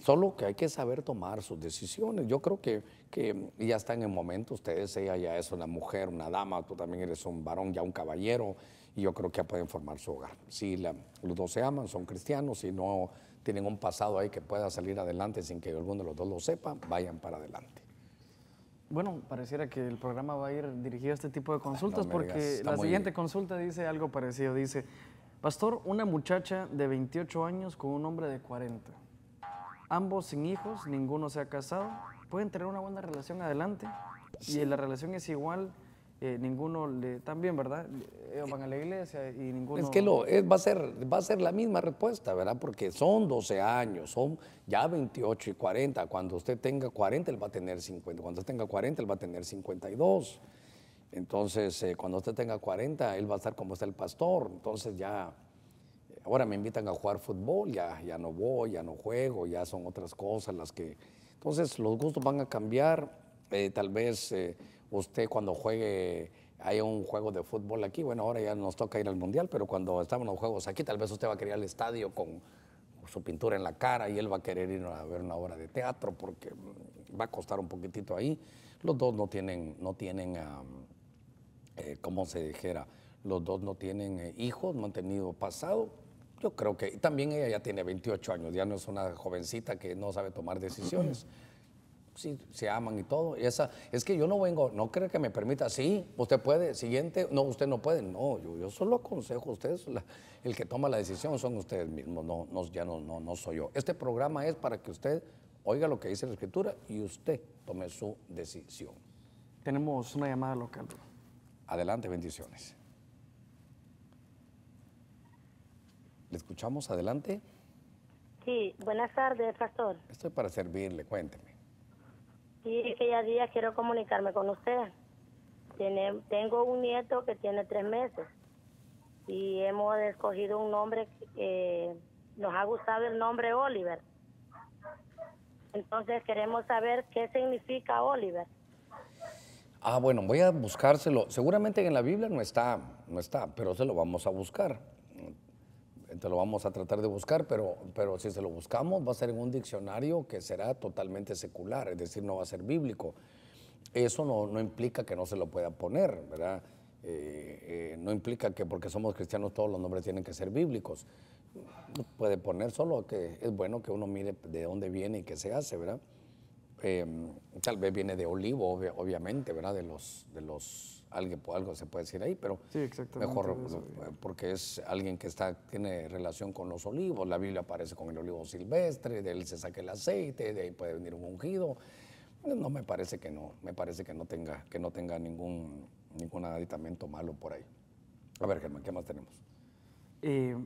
Solo que hay que saber tomar sus decisiones. Yo creo que, que ya están en momento, ustedes, ella ya es una mujer, una dama, tú también eres un varón, ya un caballero, y yo creo que ya pueden formar su hogar. Si la- los dos se aman, son cristianos, y no tienen un pasado ahí que pueda salir adelante sin que alguno de los dos lo sepa, vayan para adelante. Bueno, pareciera que el programa va a ir dirigido a este tipo de consultas porque la siguiente consulta dice algo parecido. Dice, Pastor, una muchacha de 28 años con un hombre de 40. Ambos sin hijos, ninguno se ha casado. ¿Pueden tener una buena relación adelante? Y la relación es igual, eh, ninguno. También, ¿verdad? Ellos van a la iglesia y ninguno... Es que lo, va, a ser, va a ser la misma respuesta, ¿verdad? Porque son 12 años, son ya 28 y 40. Cuando usted tenga 40, él va a tener 50. Cuando usted tenga 40, él va a tener 52. Entonces, eh, cuando usted tenga 40, él va a estar como está el pastor. Entonces ya, ahora me invitan a jugar fútbol, ya, ya no voy, ya no juego, ya son otras cosas las que... Entonces los gustos van a cambiar. eh, tal vez eh, usted cuando juegue, hay un juego de fútbol aquí, bueno, ahora ya nos toca ir al mundial, pero cuando estaban los juegos aquí, tal vez usted va a querer ir al estadio con su pintura en la cara y él va a querer ir a ver una obra de teatro porque va a costar un poquitito ahí. Los dos no tienen, no tienen am, eh, como se dijera, los dos no tienen eh, hijos, no han tenido pasado. Yo creo que también ella ya tiene 28 años, ya no es una jovencita que no sabe tomar decisiones. Sí, se aman y todo. Y esa, es que yo no vengo, no creo que me permita, sí, usted puede, siguiente, no, usted no puede. No, yo, yo solo aconsejo a ustedes, la- el que toma la decisión son ustedes mismos, no, no, ya no, no, no soy yo. Este programa es para que usted oiga lo que dice la escritura y usted tome su decisión. Tenemos una llamada local. Adelante, bendiciones. ¿Le escuchamos? Adelante. Sí, buenas tardes, pastor. Estoy para servirle, cuénteme. Sí, que ya día quiero comunicarme con usted. Tengo un nieto que tiene tres meses y hemos escogido un nombre que nos ha gustado el nombre Oliver. Entonces queremos saber qué significa Oliver. Ah, bueno, voy a buscárselo. Seguramente en la Biblia no está, no está, pero se lo vamos a buscar. Te lo vamos a tratar de buscar, pero, pero si se lo buscamos va a ser en un diccionario que será totalmente secular, es decir, no va a ser bíblico. Eso no, no implica que no se lo pueda poner, ¿verdad? Eh, eh, no implica que porque somos cristianos todos los nombres tienen que ser bíblicos. Puede poner solo que es bueno que uno mire de dónde viene y qué se hace, ¿verdad? Eh, tal vez viene de olivo, obvia- obviamente, ¿verdad? De los, de los, algo, algo se puede decir ahí, pero Sí, mejor de eh, porque es alguien que está, tiene relación con los olivos. La Biblia aparece con el olivo silvestre, de él se saca el aceite, de ahí puede venir un ungido. No me parece que no, me parece que no tenga, que no tenga ningún, ningún aditamento malo por ahí. A ver, Germán, ¿qué más tenemos? Eh,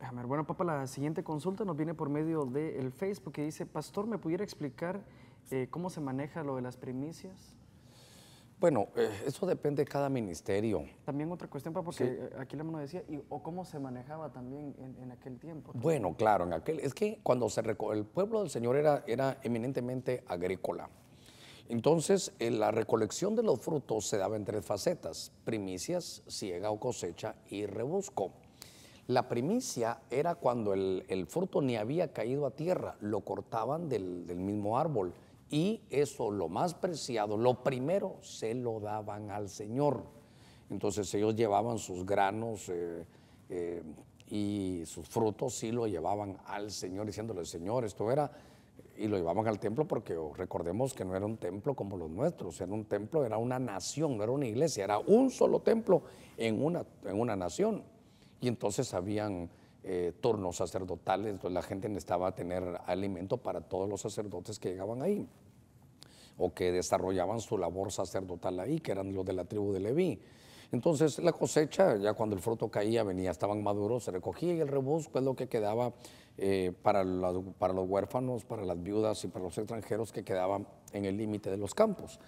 déjame ver. Bueno, papá, la siguiente consulta nos viene por medio del Facebook que dice, Pastor, ¿me pudiera explicar eh, cómo se maneja lo de las primicias? Bueno, eh, eso depende de cada ministerio. También otra cuestión, porque aquí la mano decía, y, o cómo se manejaba también en, en aquel tiempo. Bueno, claro, en aquel, es que cuando se el pueblo del Señor era, era eminentemente agrícola. Entonces, eh, la recolección de los frutos se daba en tres facetas, primicias, siega o cosecha y rebusco. La primicia era cuando el, el fruto ni había caído a tierra, lo cortaban del, del mismo árbol y eso, lo más preciado, lo primero, se lo daban al Señor. Entonces ellos llevaban sus granos eh, eh, y sus frutos, sí lo llevaban al Señor, diciéndole, Señor, esto era, y lo llevaban al templo porque oh, recordemos que no era un templo como los nuestros, era un templo, era una nación, no era una iglesia, era un solo templo en una, en una nación. Y entonces habían eh, turnos sacerdotales, entonces la gente necesitaba tener alimento para todos los sacerdotes que llegaban ahí o que desarrollaban su labor sacerdotal ahí, que eran los de la tribu de Leví. Entonces la cosecha, ya cuando el fruto caía, venía, estaban maduros, se recogía y el rebusco es lo que quedaba eh, para, las- para los huérfanos, para las viudas y para los extranjeros que quedaban en el límite de los campos.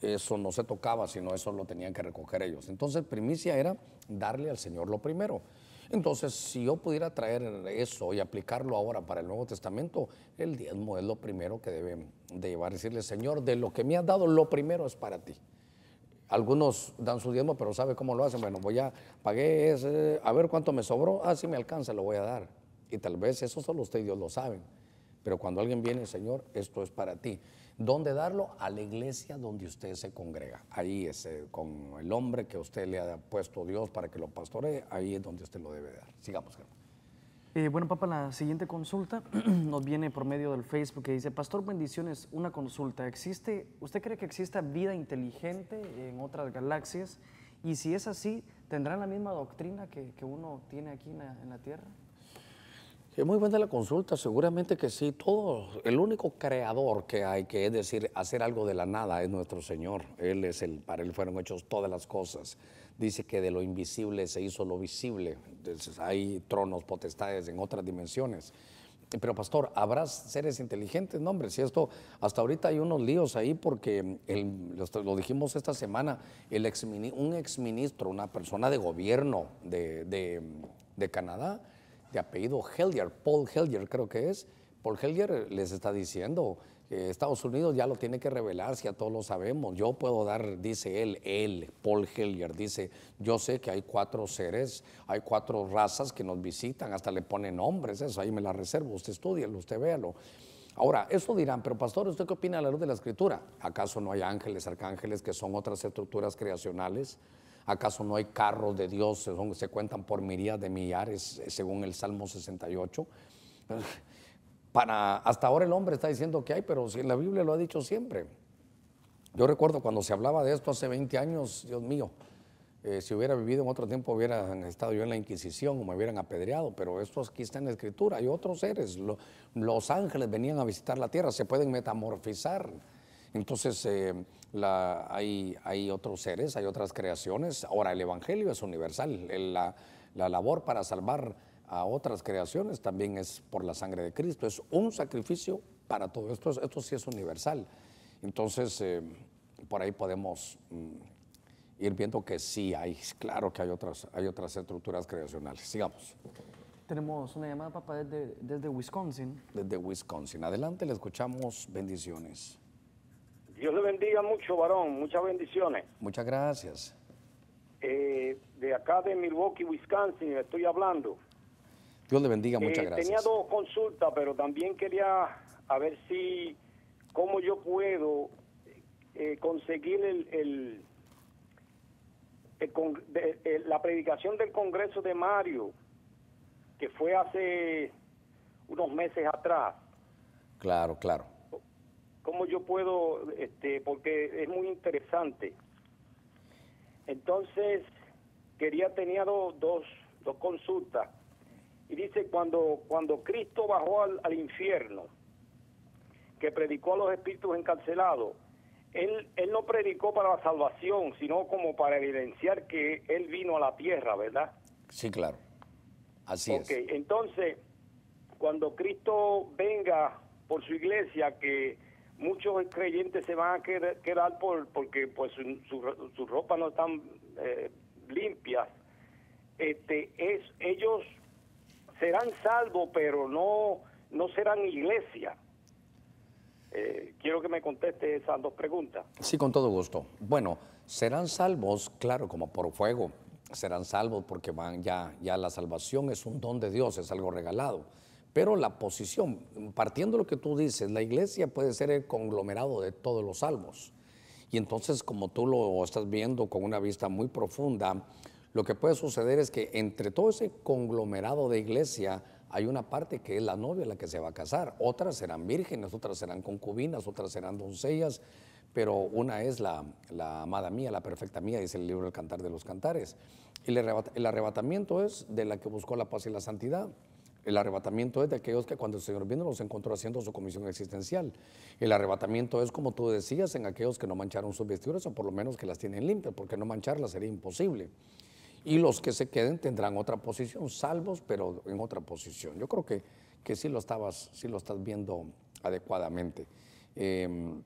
Eso no se tocaba, sino eso lo tenían que recoger ellos. Entonces primicia era darle al Señor lo primero. Entonces, si yo pudiera traer eso y aplicarlo ahora para el Nuevo Testamento, el diezmo es lo primero que debe de llevar. Decirle, Señor, de lo que me has dado, lo primero es para ti. Algunos dan su diezmo, pero ¿sabe cómo lo hacen? Bueno, voy a, pagué a ver cuánto me sobró, ah, si me alcanza, lo voy a dar. Y tal vez eso solo usted y Dios lo saben. Pero cuando alguien viene, Señor, esto es para ti. ¿Dónde darlo? A la iglesia donde usted se congrega. Ahí es eh, con el hombre que usted le ha puesto Dios para que lo pastoree, ahí es donde usted lo debe dar. Sigamos, hermano. Eh, bueno, Papa, la siguiente consulta nos viene por medio del Facebook que dice, Pastor, bendiciones, una consulta. ¿Existe, ¿Usted cree que exista vida inteligente en otras galaxias? Y si es así, ¿tendrán la misma doctrina que, que uno tiene aquí en la, en la Tierra? Es muy buena la consulta, seguramente que sí. Todo, el único creador que hay, que es decir, hacer algo de la nada, es nuestro Señor. Él es el, para él fueron hechos todas las cosas. Dice que de lo invisible se hizo lo visible. Entonces, hay tronos, potestades en otras dimensiones. Pero pastor, ¿habrá seres inteligentes? No, hombre, si esto, hasta ahorita hay unos líos ahí porque, el- lo, dijimos esta semana, el exmini- un exministro, una persona de gobierno de, de- de Canadá, de apellido Hellier, Paul Hellier creo que es, Paul Hellier les está diciendo que Estados Unidos ya lo tiene que revelar, si a todos lo sabemos. Yo puedo dar, dice él, él, Paul Hellier, dice, yo sé que hay cuatro seres, hay cuatro razas que nos visitan, hasta le ponen nombres, eso ahí me la reservo, usted estudielo, usted véalo. Ahora, eso dirán, pero pastor, ¿usted qué opina a la luz de la escritura? ¿Acaso no hay ángeles, arcángeles, que son otras estructuras creacionales? ¿Acaso no hay carros de Dios, se cuentan por mirías de millares, eh, según el Salmo 68? Para, hasta ahora el hombre está diciendo que hay, pero si la Biblia lo ha dicho siempre. Yo recuerdo cuando se hablaba de esto hace 20 años, Dios mío, eh, si hubiera vivido en otro tiempo hubiera estado yo en la Inquisición o me hubieran apedreado, pero esto aquí está en la Escritura. Hay otros seres, lo- los ángeles venían a visitar la tierra, se pueden metamorfizar. Entonces, eh, la- hay, hay otros seres, hay otras creaciones. Ahora, el Evangelio es universal. El- la, la labor para salvar a otras creaciones también es por la sangre de Cristo. Es un sacrificio para todo esto. es- Esto sí es universal. Entonces, eh, por ahí podemos mm, ir viendo que sí hay, claro que hay otras, hay otras estructuras creacionales. Sigamos. Tenemos una llamada, Papa, desde, desde Wisconsin. Desde Wisconsin. Adelante, le escuchamos. Bendiciones. Dios le bendiga mucho, varón. Muchas bendiciones. Muchas gracias. Eh, de acá de Milwaukee, Wisconsin, estoy hablando. Dios le bendiga, muchas Eh, gracias. Tenía dos consultas, pero también quería a ver si, cómo yo puedo eh, conseguir el, el- la predicación del Congreso de Mario, que fue hace unos meses atrás. Claro, claro. Cómo yo puedo, este, porque es muy interesante. Entonces, quería, tenía do- dos, dos consultas. Y dice, cuando, cuando Cristo bajó al, al infierno, que predicó a los espíritus encarcelados, él, él no predicó para la salvación, sino como para evidenciar que Él vino a la tierra, ¿verdad? Sí, claro. Así Ok, es. entonces, cuando Cristo venga por su iglesia, que muchos creyentes se van a quedar, por porque pues su, su, su ropa no están eh, limpias. Este es ellos serán salvos, pero no no serán iglesia. Eh, quiero que me conteste esas dos preguntas. Sí, con todo gusto. Bueno, serán salvos, claro, como por fuego. Serán salvos porque van ya, ya la salvación es un don de Dios, es algo regalado. Pero la posición, partiendo de lo que tú dices, la iglesia puede ser el conglomerado de todos los salvos. Y entonces, como tú lo estás viendo con una vista muy profunda, lo que puede suceder es que entre todo ese conglomerado de iglesia hay una parte que es la novia la que se va a casar, otras serán vírgenes, otras serán concubinas, otras serán doncellas, pero una es la, amada mía, la perfecta mía, dice el libro del Cantar de los Cantares. Y el arrebatamiento es de la que buscó la paz y la santidad. El arrebatamiento es de aquellos que cuando el Señor vino los encontró haciendo su comisión existencial. El arrebatamiento es, como tú decías, en aquellos que no mancharon sus vestiduras o por lo menos que las tienen limpias, porque no mancharlas sería imposible. Y los que se queden tendrán otra posición, salvos, pero en otra posición. Yo creo que, que sí, lo estabas, sí lo estás viendo adecuadamente. Em,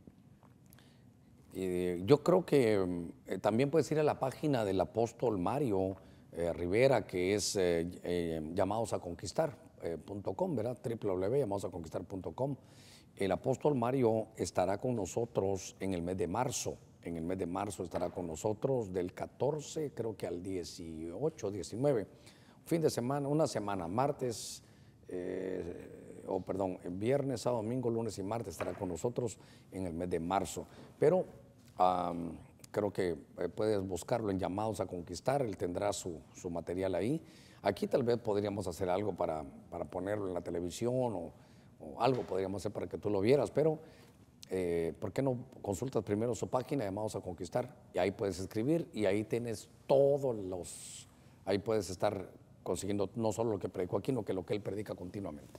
yo creo que eh, también puedes ir a la página del apóstol Mario eh, Rivera, que es eh, llamados a conquistar.com, ¿verdad? www.llamadosaconquistar.com. El apóstol Mario estará con nosotros en el mes de marzo en el mes de marzo estará con nosotros del 14, creo que al 18, 19, fin de semana, una semana, martes, eh, o perdón, viernes, sábado, domingo, lunes y martes estará con nosotros en el mes de marzo. Pero creo que eh, puedes buscarlo en llamados a conquistar, él tendrá su, material ahí. Aquí tal vez podríamos hacer algo para, ponerlo en la televisión o, algo podríamos hacer para que tú lo vieras, pero eh, ¿por qué no consultas primero su página llamados a conquistar? Y ahí puedes escribir y ahí tienes todos los, ahí puedes estar consiguiendo no solo lo que predicó aquí, sino que lo que él predica continuamente.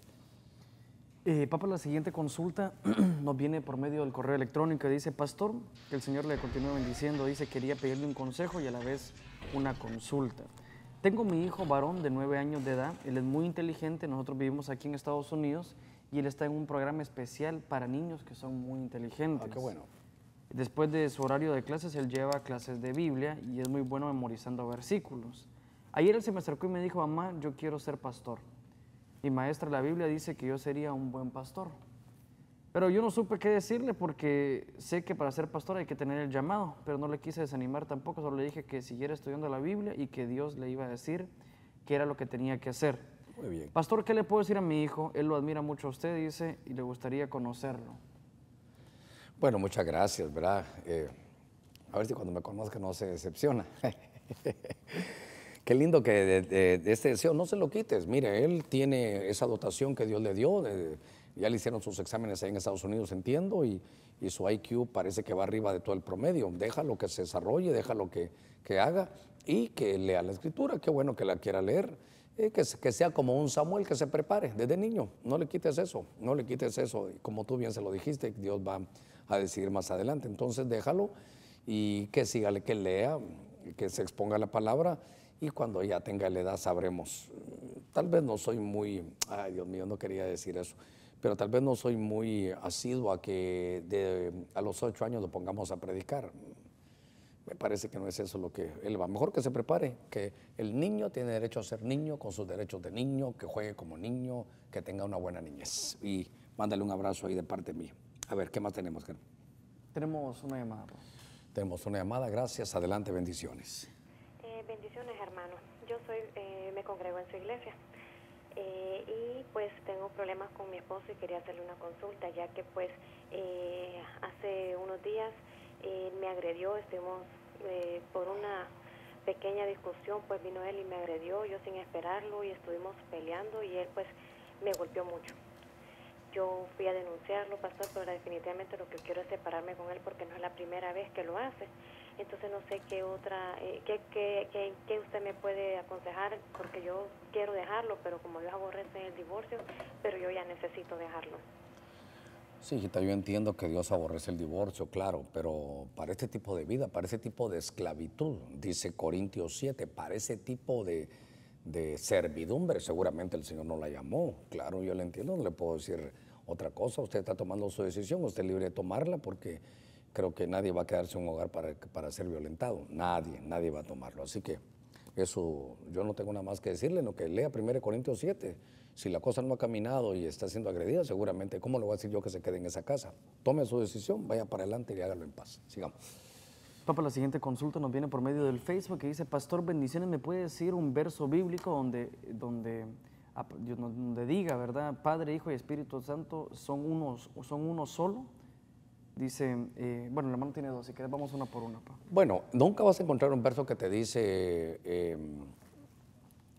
Eh, Papa, la siguiente consulta nos viene por medio del correo electrónico. Dice, pastor, que el Señor le continúa bendiciendo. Dice, quería pedirle un consejo y a la vez una consulta. Tengo mi hijo varón de nueve años de edad. Él es muy inteligente. Nosotros vivimos aquí en Estados Unidos y él está en un programa especial para niños que son muy inteligentes. Ah, qué bueno. Después de su horario de clases, él lleva clases de Biblia y es muy bueno memorizando versículos. Ayer él se me acercó y me dijo, mamá, yo quiero ser pastor. Mi maestra de la Biblia dice que yo sería un buen pastor. Pero yo no supe qué decirle porque sé que para ser pastor hay que tener el llamado, pero no le quise desanimar tampoco, solo le dije que siguiera estudiando la Biblia y que Dios le iba a decir qué era lo que tenía que hacer. Muy bien. Pastor, ¿qué le puedo decir a mi hijo? Él lo admira mucho a usted, dice, y le gustaría conocerlo. Bueno, muchas gracias, ¿verdad? Eh, a ver si cuando me conozca no se decepciona. Qué lindo que de, este deseo no se lo quites. Mire, él tiene esa dotación que Dios le dio. Ya le hicieron sus exámenes ahí en Estados Unidos, entiendo, y, su IQ parece que va arriba de todo el promedio. Déjalo que se desarrolle, déjalo que, que haga y que lea la escritura. Qué bueno que la quiera leer que, que, sea como un Samuel que se prepare desde niño. No le quites eso, no le quites eso. Como tú bien se lo dijiste, Dios va a decidir más adelante. Entonces déjalo y que siga, que lea, que se exponga la palabra y cuando ya tenga la edad sabremos. Tal vez no soy muy, ay Dios mío, no quería decir eso, pero tal vez no soy muy asiduo a que de, a los ocho años lo pongamos a predicar me parece que no es eso lo que él va. Mejor que se prepare, que el niño tiene derecho a ser niño con sus derechos de niño, que juegue como niño, que tenga una buena niñez. Y mándale un abrazo ahí de parte mía. A ver, ¿qué más tenemos? Tenemos una llamada. Tenemos una llamada, gracias. Adelante, bendiciones. Eh, bendiciones, hermano. Yo soy, eh, me congrego en su iglesia. Eh, y pues tengo problemas con mi esposo y quería hacerle una consulta, ya que pues hace unos días él me agredió, estuvimos eh, por una pequeña discusión, pues vino él y me agredió, yo sin esperarlo y estuvimos peleando y él pues me golpeó mucho. Yo fui a denunciarlo, pastor, pero definitivamente lo que quiero es separarme con él porque no es la primera vez que lo hace. Entonces no sé qué otra, eh, qué, qué, qué, usted me puede aconsejar, porque yo quiero dejarlo, pero como Dios aborrece el divorcio, pero yo ya necesito dejarlo. Sí, hijita, yo entiendo que Dios aborrece el divorcio, claro, pero para este tipo de vida, para ese tipo de esclavitud, dice Corintios 7, para ese tipo de, servidumbre, seguramente el Señor no la llamó. Claro, yo le entiendo, no le puedo decir otra cosa. Usted está tomando su decisión, usted es libre de tomarla porque creo que nadie va a quedarse en un hogar para, para ser violentado. Nadie, nadie va a tomarlo. Así que eso yo no tengo nada más que decirle, lo que lea 1 Corintios 7. Si la cosa no ha caminado y está siendo agredida, seguramente, ¿cómo le voy a decir yo que se quede en esa casa? Tome su decisión, vaya para adelante y hágalo en paz. Sigamos. Papa, la siguiente consulta nos viene por medio del Facebook que dice, Pastor, bendiciones, ¿me puede decir un verso bíblico donde, donde, donde diga, ¿verdad? Padre, Hijo y Espíritu Santo son unos, son uno solo. Dice, eh, bueno, el hermano tiene dos, si quieres vamos una por una. Bueno, nunca vas a encontrar un verso que te dice, em,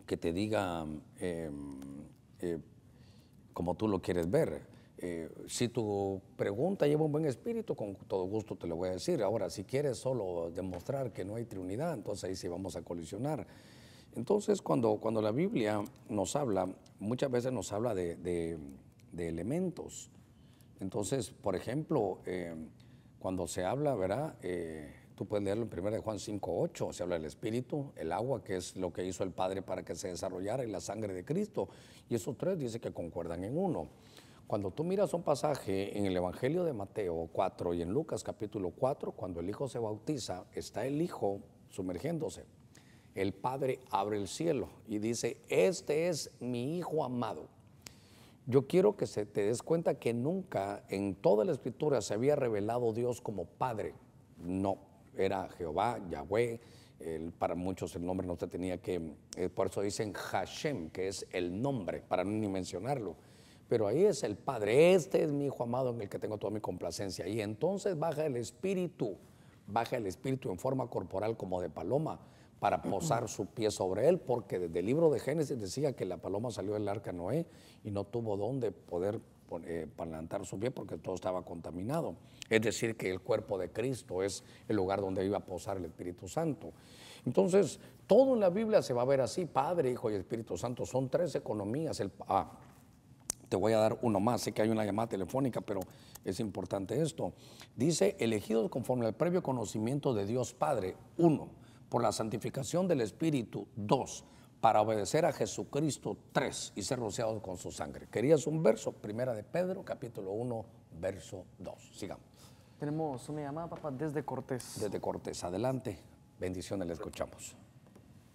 que te diga em, eh, como tú lo quieres ver. Eh, si tu pregunta lleva un buen espíritu, con todo gusto te lo voy a decir. Ahora, si quieres solo demostrar que no hay trinidad, entonces ahí sí vamos a colisionar. Entonces, cuando, cuando la Biblia nos habla, muchas veces nos habla de, elementos. Entonces, por ejemplo, eh, cuando se habla, ¿verdad? Eh, tú puedes leerlo en 1 Juan 5.8, se habla del Espíritu, el agua, que es lo que hizo el Padre para que se desarrollara, y la sangre de Cristo. Y esos tres dice que concuerdan en uno. Cuando tú miras un pasaje en el Evangelio de Mateo 4 y en Lucas capítulo 4, cuando el Hijo se bautiza, está el Hijo sumergiéndose. El Padre abre el cielo y dice, este es mi Hijo amado. Yo quiero que se te des cuenta que nunca en toda la escritura se había revelado Dios como Padre. No, era Jehová, Yahweh. para muchos el nombre no se tenía que, eh, por eso dicen Hashem, que es el nombre, para ni mencionarlo pero ahí es el Padre, este es mi Hijo amado en el que tengo toda mi complacencia. Y entonces baja el Espíritu, baja el Espíritu en forma corporal como de paloma para posar su pie sobre él, porque desde el libro de Génesis decía que la paloma salió del arca Noé y no tuvo dónde poder eh, plantar su pie porque todo estaba contaminado. Es decir, que el cuerpo de Cristo es el lugar donde iba a posar el Espíritu Santo. Entonces, todo en la Biblia se va a ver así, Padre, Hijo y Espíritu Santo. Son tres economías. El, ah, te voy a dar uno más, sé que hay una llamada telefónica, pero es importante esto. Dice, elegidos conforme al previo conocimiento de Dios Padre, uno, por la santificación del Espíritu, dos, para obedecer a Jesucristo, tres, y ser rociados con su sangre. ¿Querías un verso? Primera de Pedro, capítulo 1, verso 2. Sigamos. Tenemos una llamada, papá, desde Cortés. Desde Cortés, adelante. Bendiciones, le escuchamos.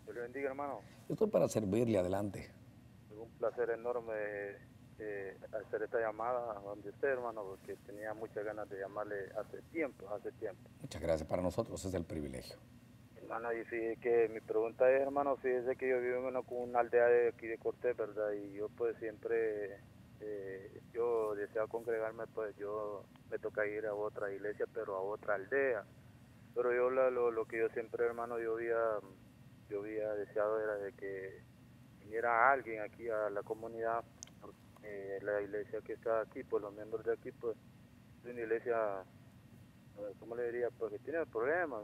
Dios le bendiga, hermano. Estoy para servirle, adelante. Un placer enorme eh, hacer esta llamada donde usted, hermano, porque tenía muchas ganas de llamarle hace tiempo, hace tiempo. Muchas gracias, para nosotros es el privilegio. Hermano, y fíjese que mi pregunta es, hermano, fíjese que yo vivo en una, aldea de aquí de Cortés, ¿verdad? Y yo pues siempre, eh, yo deseo congregarme, pues yo me toca ir a otra iglesia, pero a otra aldea. Pero yo lo, lo que yo siempre, hermano, yo había, yo había deseado era de que viniera alguien aquí a la comunidad eh, la iglesia que está aquí, pues los miembros de aquí, pues es una iglesia, ¿cómo le diría? Pues que tiene problemas.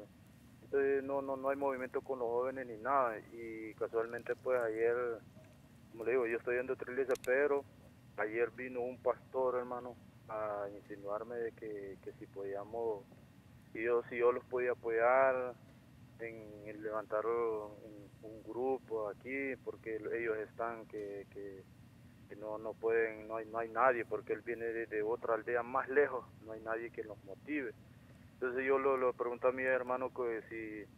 No, no, no hay movimiento con los jóvenes ni nada. Y casualmente pues ayer, como le digo, yo estoy en otra iglesia, pero ayer vino un pastor, hermano, a insinuarme de que, que si podíamos, si yo, si yo los podía apoyar en, levantar un, grupo aquí, porque ellos están que, que no no pueden no hay no hay nadie porque él viene de, otra aldea más lejos no hay nadie que nos motive entonces yo lo, lo pregunto a mi hermano que si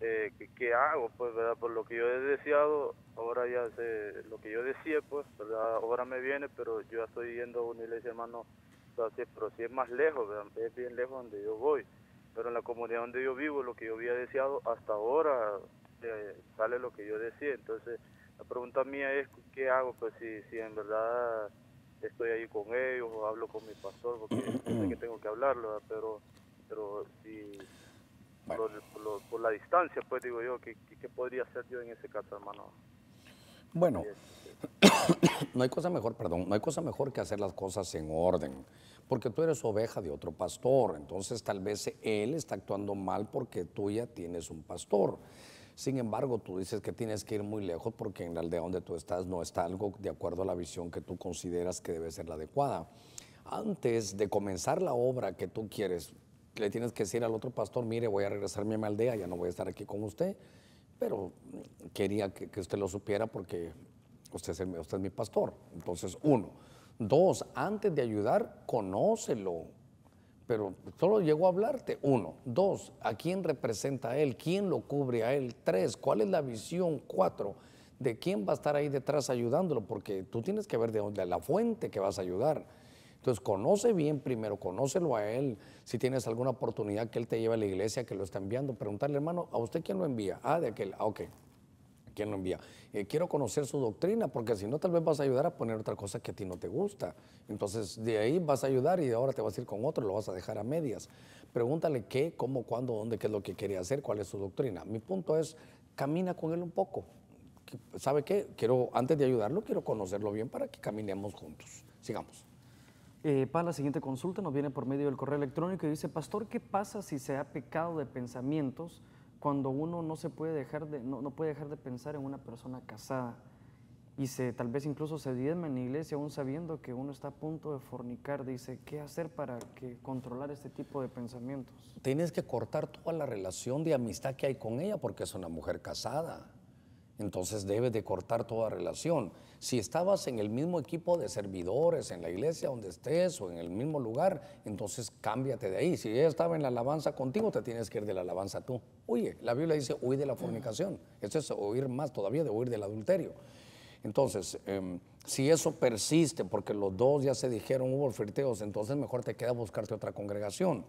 eh, ¿qué, hago pues verdad por lo que yo he deseado ahora ya sé lo que yo decía pues verdad ahora me viene pero yo ya estoy yendo a una iglesia hermano pero si es más lejos es bien lejos donde yo voy. Pero en la comunidad donde yo vivo lo que yo había deseado hasta ahora eh, sale lo que yo decía. Entonces la pregunta mía es, ¿qué hago? Pues si, si en verdad estoy ahí con ellos o hablo con mi pastor, porque sé que tengo que hablarlo, pero, pero si por, la distancia, pues digo yo, ¿qué, ¿qué, podría hacer yo en ese caso, hermano? Bueno, no hay cosa mejor, perdón, no hay cosa mejor que hacer las cosas en orden, porque tú eres oveja de otro pastor, entonces tal vez él está actuando mal porque tú ya tienes un pastor. Sin embargo, tú dices que tienes que ir muy lejos porque en la aldea donde tú estás no está algo de acuerdo a la visión que tú consideras que debe ser la adecuada. Antes de comenzar la obra que tú quieres, le tienes que decir al otro pastor, mire, voy a regresarme a mi aldea, ya no voy a estar aquí con usted, pero quería que, usted lo supiera porque usted es, usted es mi pastor. Entonces, uno. Dos, antes de ayudar, conócelo. Pero solo llegó a hablarte. Uno. Dos, ¿a quién representa a él? ¿Quién lo cubre a él? Tres, ¿cuál es la visión? Cuatro, ¿de quién va a estar ahí detrás ayudándolo? Porque tú tienes que ver de dónde, la fuente que vas a ayudar. Entonces, conoce bien primero, conócelo a él. Si tienes alguna oportunidad que él te lleve a la iglesia, que lo está enviando, preguntarle, hermano, ¿a usted quién lo envía? Ah, de aquel. Ah, ok. ¿Quién lo envía? Eh, quiero conocer su doctrina, porque si no, tal vez vas a ayudar a poner otra cosa que a ti no te gusta. Entonces, de ahí vas a ayudar y ahora te vas a ir con otro, lo vas a dejar a medias. Pregúntale qué, cómo, cuándo, dónde, qué es lo que quiere hacer, cuál es su doctrina. Mi punto es, camina con él un poco. ¿Sabe qué? Quiero, antes de ayudarlo, quiero conocerlo bien para que caminemos juntos. Sigamos. Eh, para la siguiente consulta nos viene por medio del correo electrónico y dice, pastor, ¿qué pasa si se ha pecado de pensamientos cuando uno no, se puede, dejar de, no, puede dejar de pensar en una persona casada? Y se, tal vez incluso se diezma en la iglesia aún sabiendo que uno está a punto de fornicar. Dice, ¿qué hacer para que controlar este tipo de pensamientos? Tienes que cortar toda la relación de amistad que hay con ella porque es una mujer casada entonces debes de cortar toda relación. Si estabas en el mismo equipo de servidores, en la iglesia donde estés o en el mismo lugar, entonces cámbiate de ahí. Si ella estaba en la alabanza contigo, te tienes que ir de la alabanza tú. Huye, la Biblia dice huir de la fornicación. Eso es huir más todavía de huir del adulterio. Entonces, em, si eso persiste porque los dos ya se dijeron hubo flirteos, entonces mejor te queda buscarte otra congregación.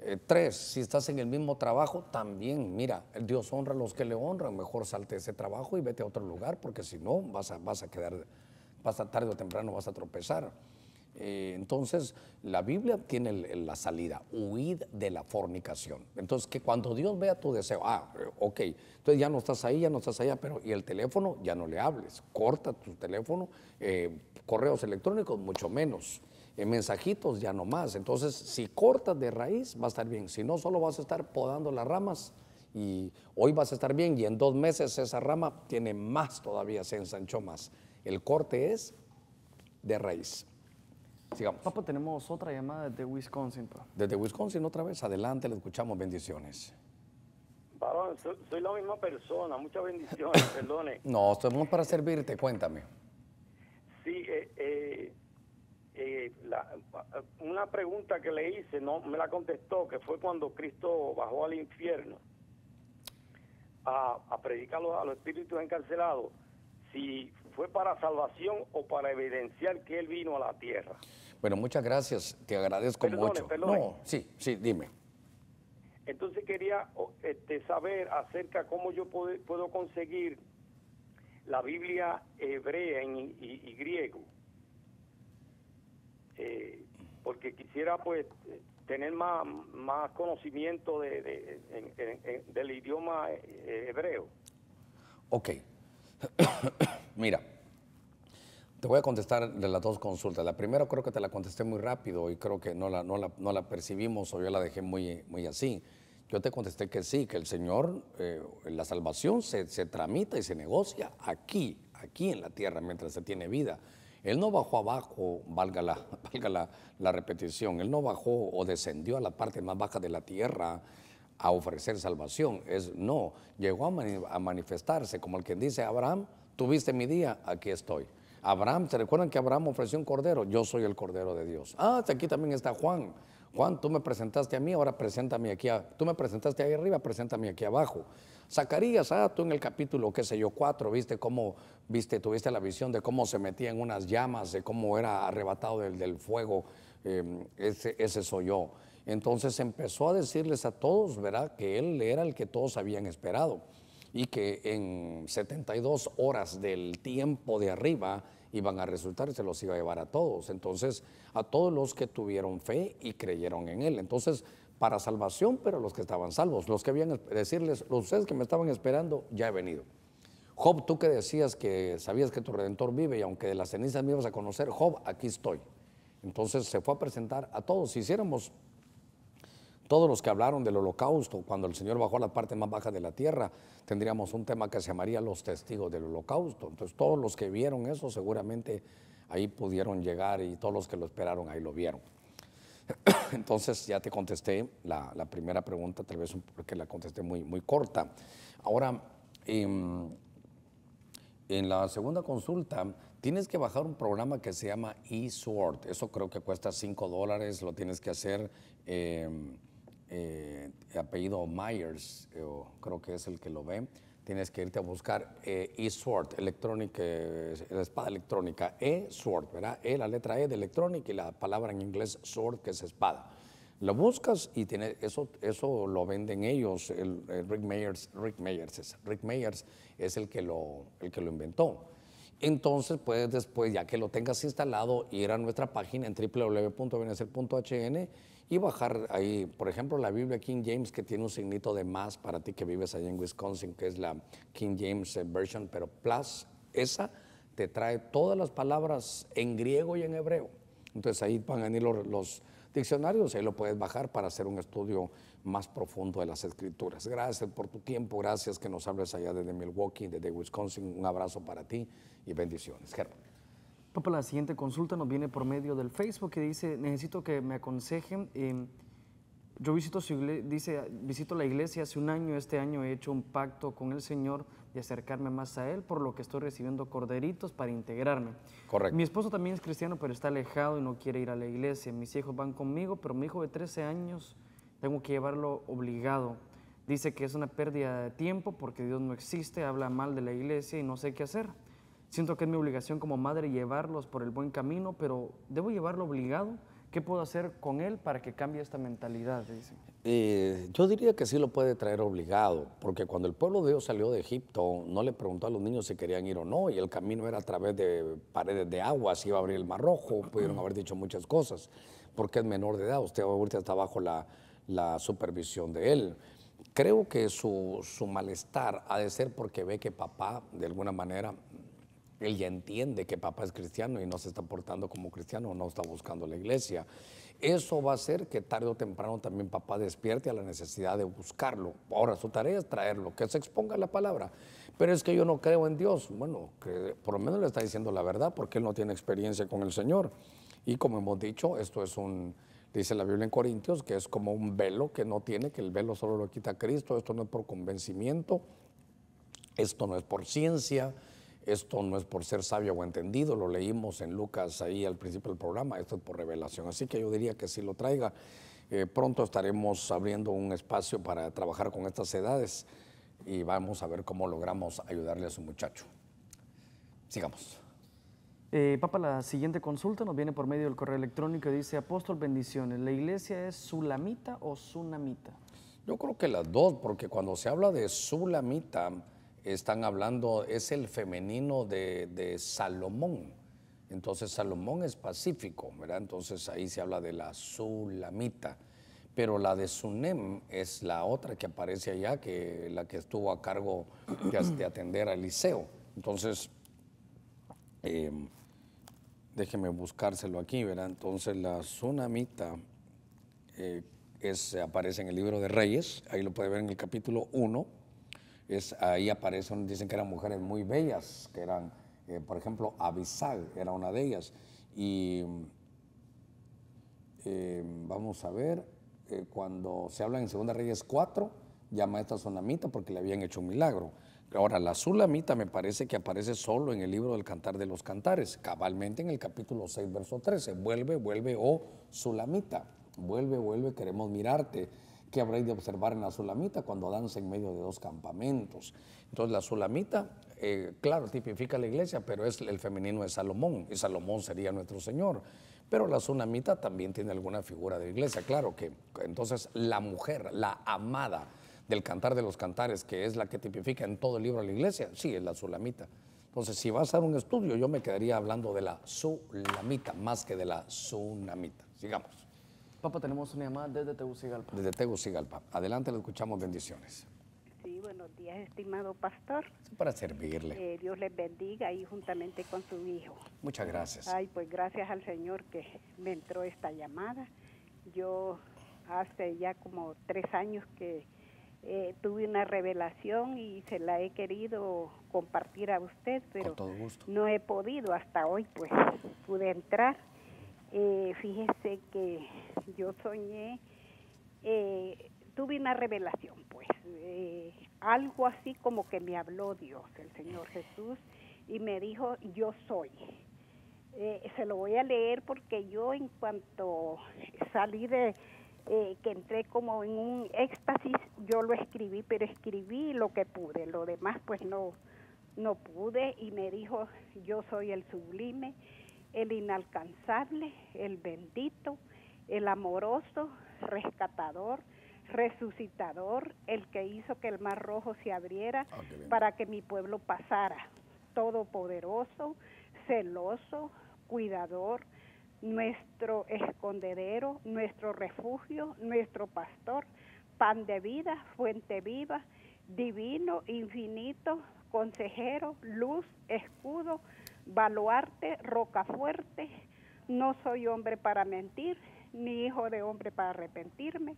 Eh, tres, si estás en el mismo trabajo, también, mira, Dios honra a los que le honran, mejor salte ese trabajo y vete a otro lugar, porque si no, vas a, vas a quedar, vas tarde o temprano vas a tropezar. Eh, entonces, la Biblia tiene la salida, huid de la fornicación. Entonces, que cuando Dios vea tu deseo, ah, ok, entonces ya no estás ahí, ya no estás allá, pero y el teléfono, ya no le hables, corta tu teléfono, eh, correos electrónicos, mucho menos en mensajitos ya no más. Entonces, si cortas de raíz, va a estar bien. Si no, solo vas a estar podando las ramas y hoy vas a estar bien y en dos meses esa rama tiene más todavía, se ensanchó más. El corte es de raíz. Sigamos. Papá, tenemos otra llamada desde Wisconsin. Desde Wisconsin otra vez, adelante, le escuchamos bendiciones. Varón, soy, la misma persona, muchas bendiciones, perdone. No, estamos para servirte, cuéntame. Sí, eh, eh eh, una pregunta que le hice, no me la contestó, que fue cuando Cristo bajó al infierno a, a predicar a los espíritus encarcelados, si fue para salvación o para evidenciar que Él vino a la tierra. Bueno, muchas gracias, te agradezco mucho. No, sí, sí, dime. Entonces quería este, saber acerca cómo yo puedo, puedo conseguir la Biblia hebrea y griego eh, porque quisiera pues tener más, más conocimiento de, del idioma eh, hebreo. Ok. Mira, te voy a contestar de las dos consultas. La primera creo que te la contesté muy rápido y creo que no la, no la, no la percibimos o yo la dejé muy, muy así. Yo te contesté que sí, que el Señor, eh, la salvación se, se, tramita y se negocia aquí, aquí en la tierra mientras se tiene vida. Él no bajó abajo, valga la, valga la, repetición, Él no bajó o descendió a la parte más baja de la tierra a ofrecer salvación. Es no, llegó a, manifestarse como el que dice, Abraham, tuviste mi día, aquí estoy. Abraham, ¿se recuerdan que Abraham ofreció un cordero? Yo soy el cordero de Dios. Ah, aquí también está Juan. Juan, tú me presentaste a mí, ahora preséntame aquí. tú me presentaste ahí arriba, preséntame aquí abajo. Zacarías, ah, tú en el capítulo, qué sé yo, cuatro, viste cómo, viste, tuviste la visión de cómo se metía en unas llamas, de cómo era arrebatado del, fuego, em, ese, ese soy yo. Entonces empezó a decirles a todos, ¿verdad?, que él era el que todos habían esperado y que en 72 horas del tiempo de arriba iban a resultar se los iba a llevar a todos. Entonces, a todos los que tuvieron fe y creyeron en él. Entonces, para salvación, pero los que estaban salvos, los que habían decirles, los ustedes que me estaban esperando, ya he venido. Job, tú que decías que sabías que tu redentor vive y aunque de las cenizas me ibas a conocer, Job, aquí estoy. Entonces se fue a presentar a todos. Si hiciéramos todos los que hablaron del holocausto, cuando el Señor bajó a la parte más baja de la tierra, tendríamos un tema que se llamaría los testigos del holocausto. Entonces todos los que vieron eso seguramente ahí pudieron llegar y todos los que lo esperaron ahí lo vieron. Entonces ya te contesté la, primera pregunta, tal vez porque la contesté muy, muy corta. Ahora, em, en la segunda consulta tienes que bajar un programa que se llama eSword. Eso creo que cuesta 5 dólares, lo tienes que hacer. Eh, eh, apellido Myers, eh, creo que es el que lo ve. Tienes que irte a buscar eSword, electrónica, la espada electrónica, eSword, ¿verdad? E, la letra E de electrónica y la palabra en inglés sword, que es espada. Lo buscas y tiene, eso, eso lo venden ellos. El, Rick Mayers, Rick Mayers, es, Rick Mayers es el que lo, el que lo inventó. Entonces puedes después, ya que lo tengas instalado, ir a nuestra página en www.benecer.hn y bajar ahí, por ejemplo, la Biblia King James que tiene un signito de más para ti que vives allá en Wisconsin, que es la King James eh, Version, pero Plus, esa te trae todas las palabras en griego y en hebreo. Entonces ahí van a venir los, diccionarios, ahí lo puedes bajar para hacer un estudio más profundo de las escrituras. Gracias por tu tiempo, gracias que nos hables allá desde Milwaukee, desde Wisconsin. Un abrazo para ti y bendiciones. Germán. Papá, la siguiente consulta nos viene por medio del Facebook que dice, necesito que me aconsejen. Eh, yo visito, su dice, visito la iglesia hace un año, este año he hecho un pacto con el Señor de acercarme más a Él, por lo que estoy recibiendo corderitos para integrarme. Correcto. Mi esposo también es cristiano, pero está alejado y no quiere ir a la iglesia. Mis hijos van conmigo, pero mi hijo de 13 años tengo que llevarlo obligado. Dice que es una pérdida de tiempo porque Dios no existe, habla mal de la iglesia y no sé qué hacer. Siento que es mi obligación como madre llevarlos por el buen camino, pero ¿debo llevarlo obligado? ¿Qué puedo hacer con él para que cambie esta mentalidad? Eh, yo diría que sí lo puede traer obligado, porque cuando el pueblo de Dios salió de Egipto, no le preguntó a los niños si querían ir o no, y el camino era a través de paredes de agua, si iba a abrir el mar rojo, pudieron haber dicho muchas cosas, porque es menor de edad, usted ahorita está bajo la, la supervisión de él. Creo que su, su malestar ha de ser porque ve que papá, de alguna manera, él ya entiende que papá es cristiano y no se está portando como cristiano, no está buscando la iglesia. Eso va a hacer que tarde o temprano también papá despierte a la necesidad de buscarlo. Ahora su tarea es traerlo, que se exponga la palabra. Pero es que yo no creo en Dios. Bueno, que por lo menos le está diciendo la verdad porque él no tiene experiencia con el Señor. Y como hemos dicho, esto es un, dice la Biblia en Corintios, que es como un velo que no tiene, que el velo solo lo quita Cristo. Esto no es por convencimiento, esto no es por ciencia esto no es por ser sabio o entendido, lo leímos en Lucas ahí al principio del programa, esto es por revelación. Así que yo diría que si lo traiga, eh, pronto estaremos abriendo un espacio para trabajar con estas edades y vamos a ver cómo logramos ayudarle a su muchacho. Sigamos. Eh, Papa, la siguiente consulta nos viene por medio del correo electrónico y dice, apóstol, bendiciones, ¿la iglesia es sulamita o sunamita? Yo creo que las dos, porque cuando se habla de sulamita, están hablando, es el femenino de, Salomón. Entonces Salomón es pacífico, ¿verdad? Entonces ahí se habla de la Sulamita. Pero la de Sunem es la otra que aparece allá, que la que estuvo a cargo de, atender a Eliseo. Entonces, em, déjeme buscárselo aquí, ¿verdad? Entonces la Sunamita eh, es, aparece en el libro de Reyes, ahí lo puede ver en el capítulo 1 ahí aparecen, dicen que eran mujeres muy bellas, que eran, eh, por ejemplo, Abisag era una de ellas. Y eh, vamos a ver, eh, cuando se habla en Segunda Reyes 4, llama a esta Sonamita porque le habían hecho un milagro. Ahora, la Sulamita me parece que aparece solo en el libro del Cantar de los Cantares, cabalmente en el capítulo 6, verso 13. Vuelve, vuelve, oh Sulamita. Vuelve, vuelve, queremos mirarte que habréis de observar en la Sulamita cuando danza en medio de dos campamentos. Entonces la Sulamita, eh, claro, tipifica la iglesia, pero es el femenino de Salomón, y Salomón sería nuestro Señor. Pero la Sulamita también tiene alguna figura de iglesia, claro que entonces la mujer, la amada del cantar de los cantares, que es la que tipifica en todo el libro la iglesia, sí, es la Sulamita. Entonces, si vas a dar un estudio, yo me quedaría hablando de la Sulamita más que de la Sunamita. Sigamos. Papá, tenemos una llamada desde Tegucigalpa. Desde Tegucigalpa. Adelante, le escuchamos bendiciones. Sí, buenos días, estimado pastor. Para servirle. Eh, Dios les bendiga y juntamente con su hijo. Muchas gracias. Ay, pues gracias al Señor que me entró esta llamada. Yo hace ya como tres años que eh, tuve una revelación y se la he querido compartir a usted, pero no he podido hasta hoy, pues pude entrar eh, fíjese que yo soñé, eh, tuve una revelación, pues, eh, algo así como que me habló Dios, el Señor Jesús, y me dijo, yo soy. Eh, se lo voy a leer porque yo en cuanto salí de, eh, que entré como en un éxtasis, yo lo escribí, pero escribí lo que pude, lo demás pues no, no pude y me dijo, yo soy el sublime, el inalcanzable, el bendito, el amoroso, rescatador, resucitador, el que hizo que el mar rojo se abriera Ah, para que mi pueblo pasara, todopoderoso, celoso, cuidador, nuestro escondedero, nuestro refugio, nuestro pastor, pan de vida, fuente viva, divino, infinito, consejero, luz, escudo, baluarte, roca fuerte. No soy hombre para mentir, ni hijo de hombre para arrepentirme.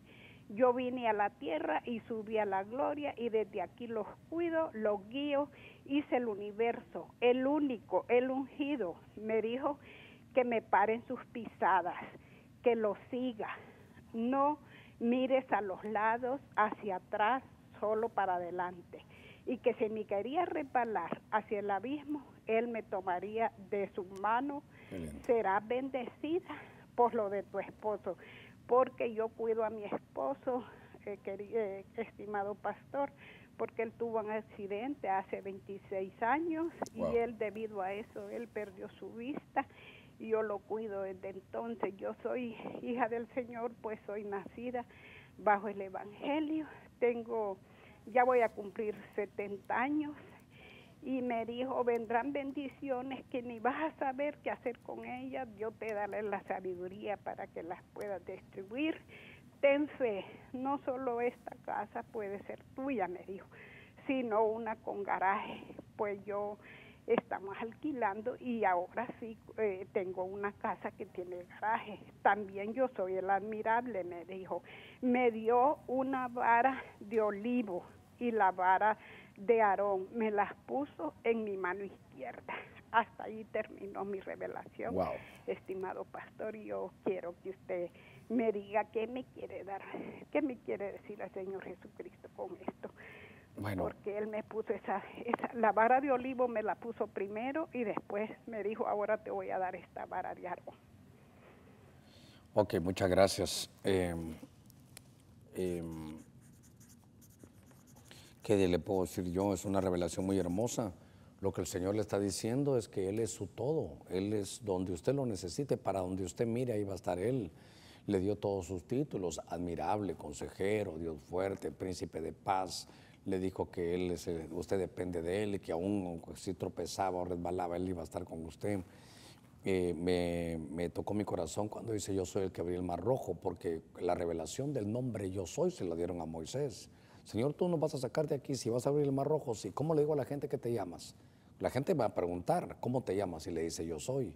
Yo vine a la tierra y subí a la gloria y desde aquí los cuido, los guío, hice el universo, el único, el ungido. Me dijo que me paren sus pisadas, que lo siga. No mires a los lados, hacia atrás, solo para adelante. Y que si me quería repalar hacia el abismo, él me tomaría de su mano. Serás bendecida por lo de tu esposo, porque yo cuido a mi esposo, eh, queri- eh, estimado pastor, porque él tuvo un accidente hace 26 años Wow. y él debido a eso, él perdió su vista y yo lo cuido desde entonces. Yo soy hija del Señor, pues soy nacida bajo el Evangelio. Tengo, ya voy a cumplir 70 años y me dijo, vendrán bendiciones que ni vas a saber qué hacer con ellas, yo te daré la sabiduría para que las puedas distribuir. Ten fe, no solo esta casa puede ser tuya, me dijo, sino una con garaje, pues yo estamos alquilando y ahora sí eh, tengo una casa que tiene garaje. También yo soy el admirable, me dijo. Me dio una vara de olivo y la vara de Aarón, me las puso en mi mano izquierda. Hasta ahí terminó mi revelación, Wow. estimado pastor, yo quiero que usted me diga qué me quiere dar, qué me quiere decir el Señor Jesucristo con esto Bueno, porque él me puso esa, esa, la vara de olivo me la puso primero y después me dijo, ahora te voy a dar esta vara de árbol. ok, muchas gracias. Em, em, ¿Qué le puedo decir yo? Es una revelación muy hermosa. Lo que el Señor le está diciendo es que Él es su todo. Él es donde usted lo necesite, para donde usted mire, ahí va a estar Él. Le dio todos sus títulos, admirable, consejero, Dios fuerte, príncipe de paz. Le dijo que él es, eh, usted depende de Él y que aún si tropezaba o resbalaba, Él iba a estar con usted. Eh, me, me tocó mi corazón cuando dice yo soy el que abrió el mar rojo, porque la revelación del nombre yo soy se la dieron a Moisés. Señor, tú nos vas a sacar de aquí si vas a abrir el mar rojo. Sí, ¿cómo le digo a la gente que te llamas? La gente va a preguntar, ¿cómo te llamas? Y le dice yo soy.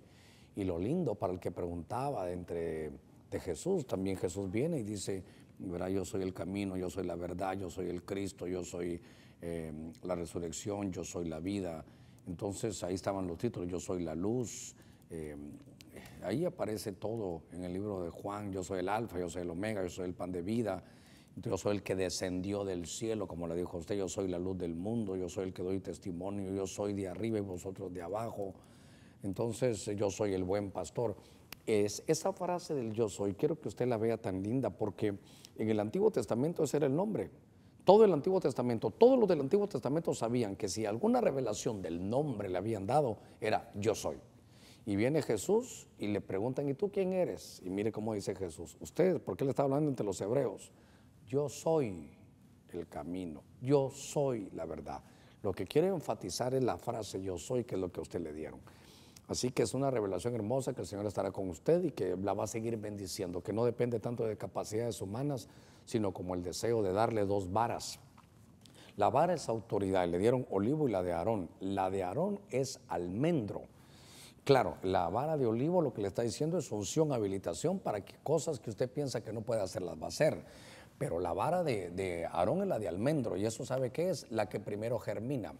Y lo lindo para el que preguntaba de entre de Jesús, también Jesús viene y dice, yo soy el camino, yo soy la verdad, yo soy el Cristo, yo soy eh, la resurrección, yo soy la vida. Entonces ahí estaban los títulos, yo soy la luz. eh, ahí aparece todo en el libro de Juan, yo soy el alfa, yo soy el omega, yo soy el pan de vida. Yo soy el que descendió del cielo, como le dijo a usted, yo soy la luz del mundo, yo soy el que doy testimonio, yo soy de arriba y vosotros de abajo. Entonces yo soy el buen pastor. Es esa frase del yo soy, quiero que usted la vea tan linda porque en el Antiguo Testamento ese era el nombre. Todo el Antiguo Testamento, todos los del Antiguo Testamento sabían que si alguna revelación del nombre le habían dado, era yo soy. Y viene Jesús y le preguntan, ¿y tú quién eres? Y mire cómo dice Jesús, usted, ¿por qué le está hablando entre los hebreos? Yo soy el camino, yo soy la verdad. Lo que quiere enfatizar es la frase yo soy, que es lo que a usted le dieron. Así que es una revelación hermosa que el Señor estará con usted y que la va a seguir bendiciendo, que no depende tanto de capacidades humanas, sino como el deseo de darle dos varas. La vara es autoridad, le dieron olivo y la de Aarón. La de Aarón es almendro. Claro, la vara de olivo lo que le está diciendo es unción, habilitación para que cosas que usted piensa que no puede hacer las va a hacer. Pero la vara de, Aarón es la de almendro y eso sabe qué es, la que primero germina.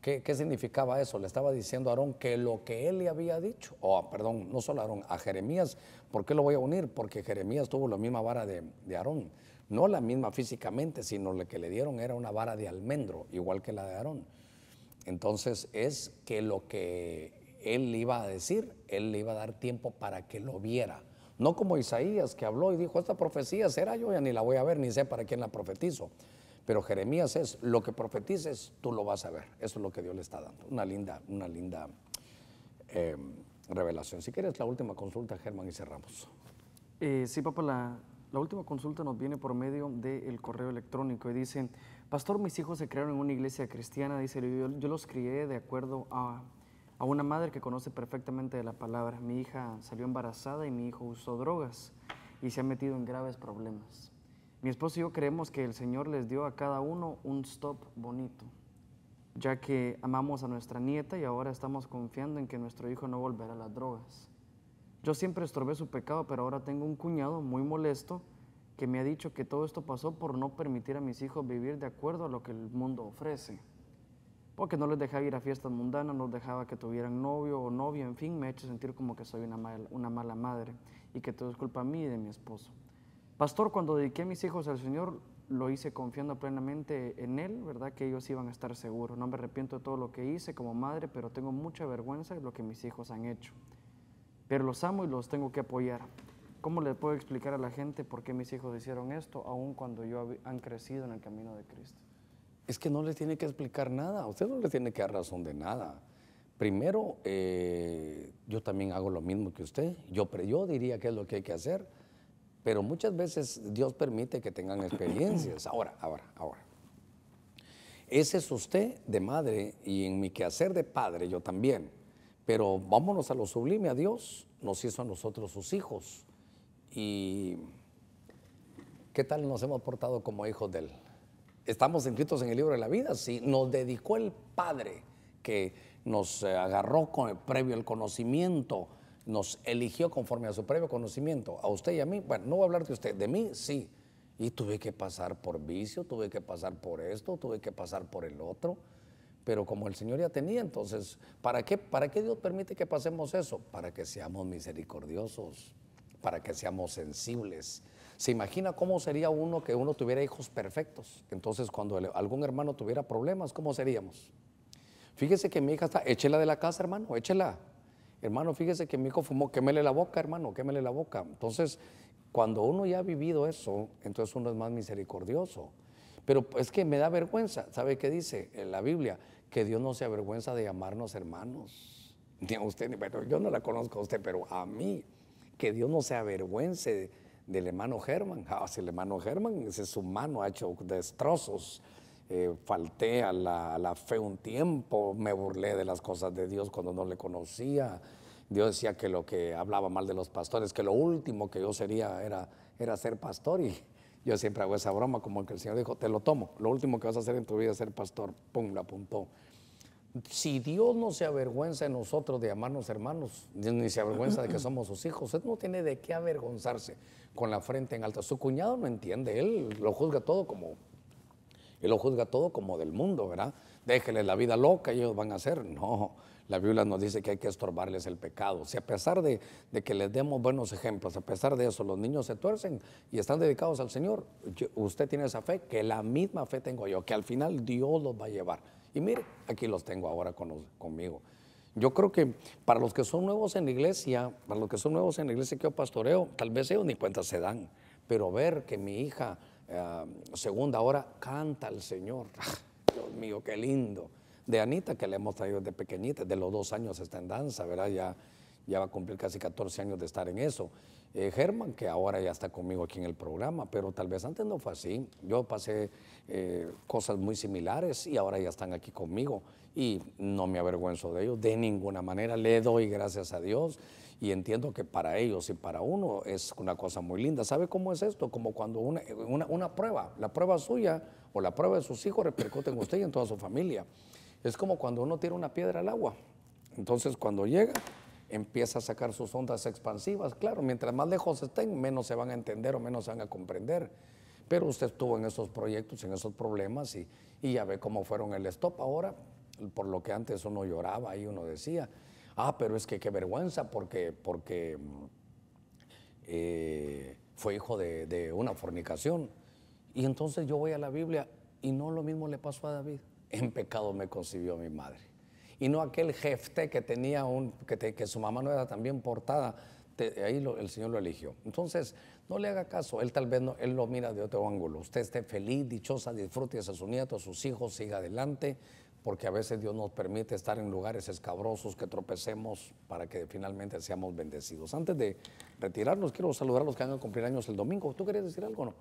¿Qué, significaba eso? Le estaba diciendo Aarón que lo que él le había dicho, o a- perdón, no solo a Aarón, a Jeremías, ¿por qué lo voy a unir? Porque Jeremías tuvo la misma vara de, Aarón, no la misma físicamente, sino lo que le dieron era una vara de almendro, igual que la de Aarón. entonces es que lo que él le iba a decir, él le iba a dar tiempo para que lo viera. No como Isaías que habló y dijo, esta profecía será yo, ya ni la voy a ver, ni sé para quién la profetizo. Pero Jeremías es, lo que profetices, tú lo vas a ver. Eso es lo que Dios le está dando. Una linda, una linda eh, revelación. Si quieres la última consulta, Germán, y cerramos. Eh, sí, papá, la, la última consulta nos viene por medio del correo electrónico y dice, Pastor, mis hijos se crearon en una iglesia cristiana, dice, yo, yo los crié de acuerdo a, a, una madre que conoce perfectamente la palabra. Mi hija salió embarazada y mi hijo usó drogas y se ha metido en graves problemas. Mi esposo y yo creemos que el Señor les dio a cada uno un stop bonito, ya que amamos a nuestra nieta y ahora estamos confiando en que nuestro hijo no volverá a las drogas. Yo siempre estorbé su pecado, pero ahora tengo un cuñado muy molesto que me ha dicho que todo esto pasó por no permitir a mis hijos vivir de acuerdo a lo que el mundo ofrece. Porque no les dejaba ir a fiestas mundanas, no dejaba que tuvieran novio o novia, en fin, me ha hecho sentir como que soy una mala, una mala madre y que todo es culpa mí y de mi esposo. Pastor, cuando dediqué a mis hijos al Señor, lo hice confiando plenamente en Él, ¿verdad? Que ellos iban a estar seguros. No me arrepiento de todo lo que hice como madre, pero tengo mucha vergüenza de lo que mis hijos han hecho pero los amo y los tengo que apoyar. ¿Cómo le puedo explicar a la gente por qué mis hijos hicieron esto, aun cuando yo han crecido en el camino de Cristo? Es que no les tiene que explicar nada, usted no le tiene que dar razón de nada. Primero, eh, yo también hago lo mismo que usted, yo, yo diría que es lo que hay que hacer, pero muchas veces Dios permite que tengan experiencias. Ahora, ahora, ahora. Ese es usted de madre y en mi quehacer de padre yo también. Pero vámonos a lo sublime, a Dios nos hizo a nosotros sus hijos. ¿Y qué tal nos hemos portado como hijos de Él? Estamos inscritos en el libro de la vida, sí. Nos dedicó el Padre que nos eh, agarró con el previo el conocimiento, nos eligió conforme a su previo conocimiento. A usted y a mí, bueno, no voy a hablar de usted, de mí sí. Y tuve que pasar por vicio, tuve que pasar por esto, tuve que pasar por el otro pero como el Señor ya tenía, entonces, ¿para qué, ¿para qué Dios permite que pasemos eso? Para que seamos misericordiosos, para que seamos sensibles. ¿Se imagina cómo sería uno que uno tuviera hijos perfectos? Entonces, cuando algún hermano tuviera problemas, ¿cómo seríamos? Fíjese que mi hija está, échela de la casa, hermano, échela. Hermano, fíjese que mi hijo fumó, quémele la boca, hermano, quémele la boca. Entonces, cuando uno ya ha vivido eso, entonces uno es más misericordioso. Pero es que me da vergüenza. ¿Sabe qué dice en la Biblia? Que Dios no se avergüenza de llamarnos hermanos. Ni a usted, pero yo no la conozco a usted, pero a mí. Que Dios no se avergüence del hermano Germán. Ah, si el hermano Germán, ese es humano, ha hecho destrozos. Eh, falté a la, a la, fe un tiempo, me burlé de las cosas de Dios cuando no le conocía. Dios decía que lo que hablaba mal de los pastores, que lo último que yo sería era, era ser pastor y yo siempre hago esa broma, como que el Señor dijo, te lo tomo, lo último que vas a hacer en tu vida es ser pastor, pum, lo apuntó. Si Dios no se avergüenza de nosotros de llamarnos hermanos, ni se avergüenza de que somos sus hijos, Él no tiene de qué avergonzarse con la frente en alta. Su cuñado no entiende, Él lo juzga todo como, Él lo juzga todo como del mundo, ¿verdad? Déjele la vida loca ellos van a hacer. No, la Biblia nos dice que hay que estorbarles el pecado. Si a pesar de, que les demos buenos ejemplos, a pesar de eso los niños se tuercen y están dedicados al Señor, usted tiene esa fe, que la misma fe tengo yo, que al final Dios los va a llevar. Y mire, aquí los tengo ahora conmigo. Yo creo que para los que son nuevos en la iglesia, para los que son nuevos en la iglesia que yo pastoreo, tal vez ellos ni cuenta se dan, pero ver que mi hija eh, segunda hora canta al Señor, Dios mío, qué lindo de Anita, que le hemos traído desde pequeñita, de los dos años está en danza, ¿verdad? Ya, ya va a cumplir casi 14 años de estar en eso. Eh, que ahora ya está conmigo aquí en el programa, pero tal vez antes no fue así. Yo pasé eh, cosas muy similares y ahora ya están aquí conmigo y no me avergüenzo de ellos de ninguna manera. Le doy gracias a Dios y entiendo que para ellos y para uno es una cosa muy linda. ¿Sabe cómo es esto? Como cuando una, una, una prueba, la prueba suya o la prueba de sus hijos repercute en usted y en toda su familia. Es como cuando uno tira una piedra al agua. Entonces cuando llega, empieza a sacar sus ondas expansivas. Claro, mientras más lejos estén, menos se van a entender o menos se van a comprender. Pero usted estuvo en esos proyectos, en esos problemas y, ya ve cómo fueron el stop ahora, por lo que antes uno lloraba y uno decía, ah, pero es que qué vergüenza porque, porque eh, fue hijo de una fornicación. Y entonces yo voy a la Biblia y no lo mismo le pasó a David en pecado me concibió mi madre. Y no aquel jefte que tenía un, que, que su mamá no era tan bien portada, ahí el Señor lo eligió. Entonces, no le haga caso, él tal vez no, él lo mira de otro ángulo. Usted esté feliz, dichosa, disfrute a sus nietos, a sus hijos, siga adelante, porque a veces Dios nos permite estar en lugares escabrosos, que tropecemos para que finalmente seamos bendecidos. Antes de retirarnos, quiero saludar a los que van a cumplir años el domingo. ¿Tú querías decir algo o no?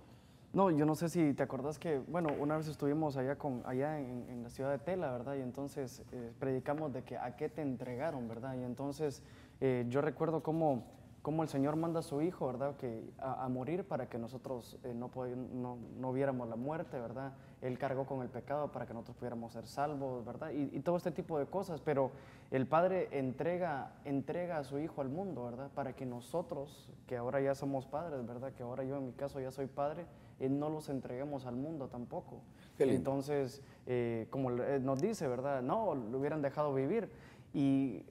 No, yo no sé si te acordás que, bueno, una vez estuvimos allá, con, allá en, la ciudad de Tela, ¿verdad? Y entonces eh, predicamos de que a qué te entregaron, ¿verdad? Y entonces eh, yo recuerdo cómo cómo el Señor manda a su Hijo, ¿verdad? Que, a, morir para que nosotros eh, no, no, no, viéramos la muerte, ¿verdad? Él cargó con el pecado para que nosotros pudiéramos ser salvos, ¿verdad? Y, todo este tipo de cosas, pero el Padre entrega, entrega a su Hijo al mundo, ¿verdad? Para que nosotros, que ahora ya somos padres, ¿verdad? Que ahora yo en mi caso ya soy padre, eh, no los entreguemos al mundo tampoco. Entonces, eh, como nos dice, ¿verdad? No, lo hubieran dejado vivir. Y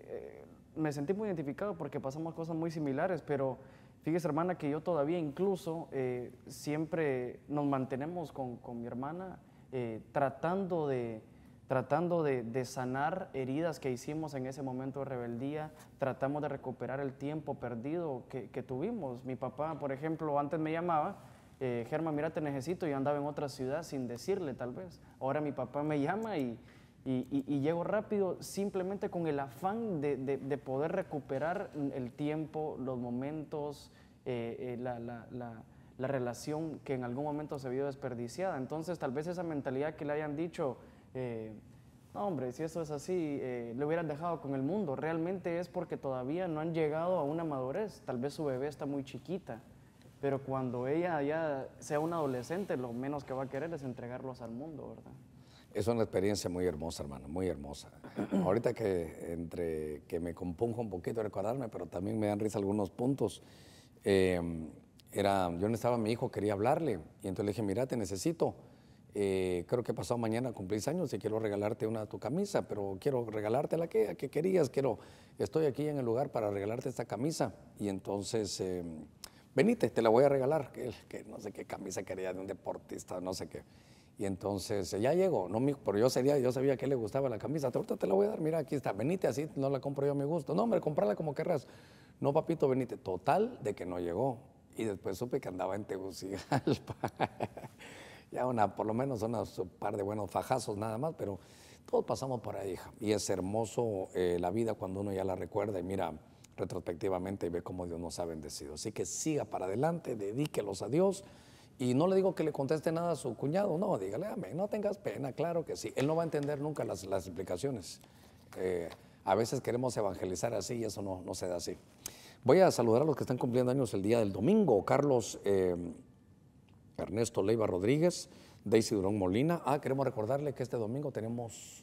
me sentí muy identificado porque pasamos cosas muy similares, pero fíjese hermana que yo todavía incluso eh, siempre nos mantenemos con, con mi hermana eh, tratando, de, tratando de, de, sanar heridas que hicimos en ese momento de rebeldía, tratamos de recuperar el tiempo perdido que, que tuvimos. Mi papá, por ejemplo, antes me llamaba, eh, mira, te necesito, yo andaba en otra ciudad sin decirle tal vez. Ahora mi papá me llama y y, llego rápido simplemente con el afán de, de, poder recuperar el tiempo, los momentos, eh, eh, la, la, la, relación que en algún momento se vio desperdiciada. Entonces, tal vez esa mentalidad que le hayan dicho, eh, hombre, si eso es así, le hubieran dejado con el mundo. Realmente es porque todavía no han llegado a una madurez. Tal vez su bebé está muy chiquita, pero cuando ella ya sea una adolescente, lo menos que va a querer es entregarlos al mundo, ¿verdad? Es una experiencia muy hermosa, hermano, muy hermosa. Ahorita que entre que me compongo un poquito recordarme, pero también me dan risa algunos puntos. Em, era, yo necesitaba a mi hijo, quería hablarle, y entonces le dije, mira, te necesito. Eh, creo que pasado mañana cumplís años y quiero regalarte una tu camisa, pero quiero regalarte la que, que querías, quiero, estoy aquí en el lugar para regalarte esta camisa. Y entonces, eh, venite, te la voy a regalar, que, no sé qué camisa quería de un deportista, no sé qué. Y entonces ya llegó, no, pero yo, yo sabía que le gustaba la camisa. Ahorita te la voy a dar, mira, aquí está, venite así, no la compro yo a mi gusto. No, hombre, comprarla como querrás. No, papito, venite. Total de que no llegó. Y después supe que andaba en Tegucigalpa. ya una, por lo menos un par de buenos fajazos nada más, pero todos pasamos por ahí. Y es hermoso eh, la vida cuando uno ya la recuerda y mira retrospectivamente y ve cómo Dios nos ha bendecido. Así que siga para adelante, dedíquelos a Dios y no le digo que le conteste nada a su cuñado, no, dígale, amén, no tengas pena, claro que sí. Él no va a entender nunca las, explicaciones. Eh, a veces queremos evangelizar así y eso no, no, se da así. Voy a saludar a los que están cumpliendo años el día del domingo. Carlos eh, Ernesto Leiva Rodríguez, Daisy Durón Molina. Ah, queremos recordarle que este domingo tenemos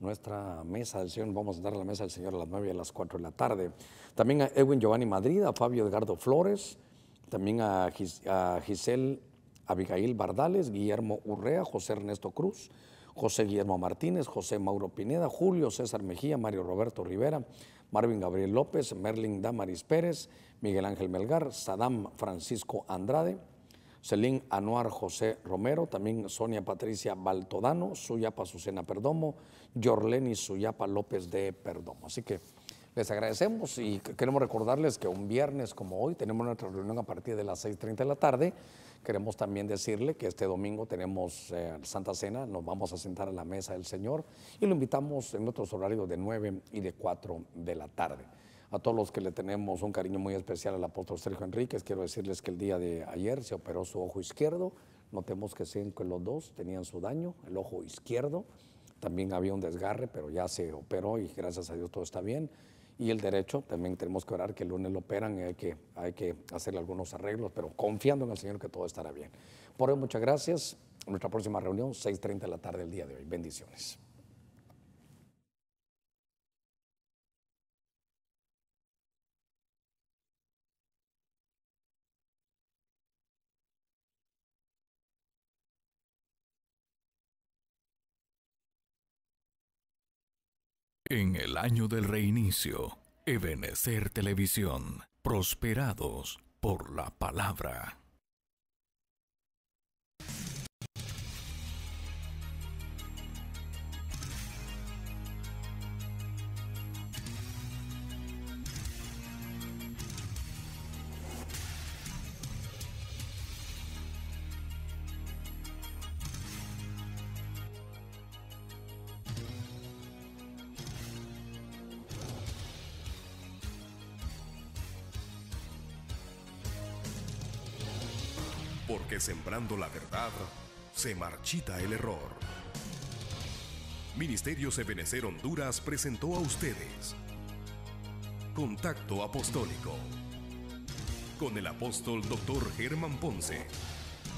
nuestra mesa del Señor. Vamos a dar la mesa del Señor a las 9 y a las 4 de la tarde. También a Edwin Giovanni Madrid, a Fabio Edgardo Flores, también a, a Giselle Abigail Bardales, Guillermo Urrea, José Ernesto Cruz, José Guillermo Martínez, José Mauro Pineda, Julio César Mejía, Mario Roberto Rivera, Marvin Gabriel López, Merlin Damaris Pérez, Miguel Ángel Melgar, Sadam Francisco Andrade, Celín Anuar José Romero, también Sonia Patricia Baltodano, Suyapa Susena Perdomo, Yorleni Suyapa López de Perdomo. Así que les agradecemos y queremos recordarles que un viernes como hoy tenemos nuestra reunión a partir de las 6.30 de la tarde. Queremos también decirle que este domingo tenemos eh, Santa Cena, nos vamos a sentar a la mesa del Señor y lo invitamos en otros horarios de 9 y de 4 de la tarde. A todos los que le tenemos un cariño muy especial al apóstol Sergio Enríquez, quiero decirles que el día de ayer se operó su ojo izquierdo. Notemos que cinco los dos tenían su daño, el ojo izquierdo. También había un desgarre, pero ya se operó y gracias a Dios todo está bien y el derecho. También tenemos que orar que el lunes lo operan y hay que, hay que hacerle algunos arreglos, pero confiando en el Señor que todo estará bien. Por hoy, muchas gracias. Nuestra próxima reunión, 6.30 de la tarde del día de hoy. Bendiciones. En el año del reinicio, Ebenecer Televisión, prosperados por la palabra. La verdad, se marchita el error. Ministerio Ebenecer Honduras presentó a ustedes Contacto Apostólico con el apóstol Dr. Germán Ponce.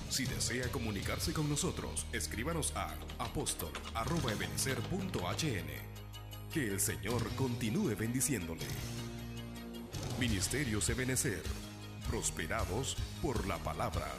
Si desea comunicarse con nosotros, escríbanos a apóstol.ebenecer.hn. Que el Señor continúe bendiciéndole. Ministerios Ebenecer, prosperados por la palabra.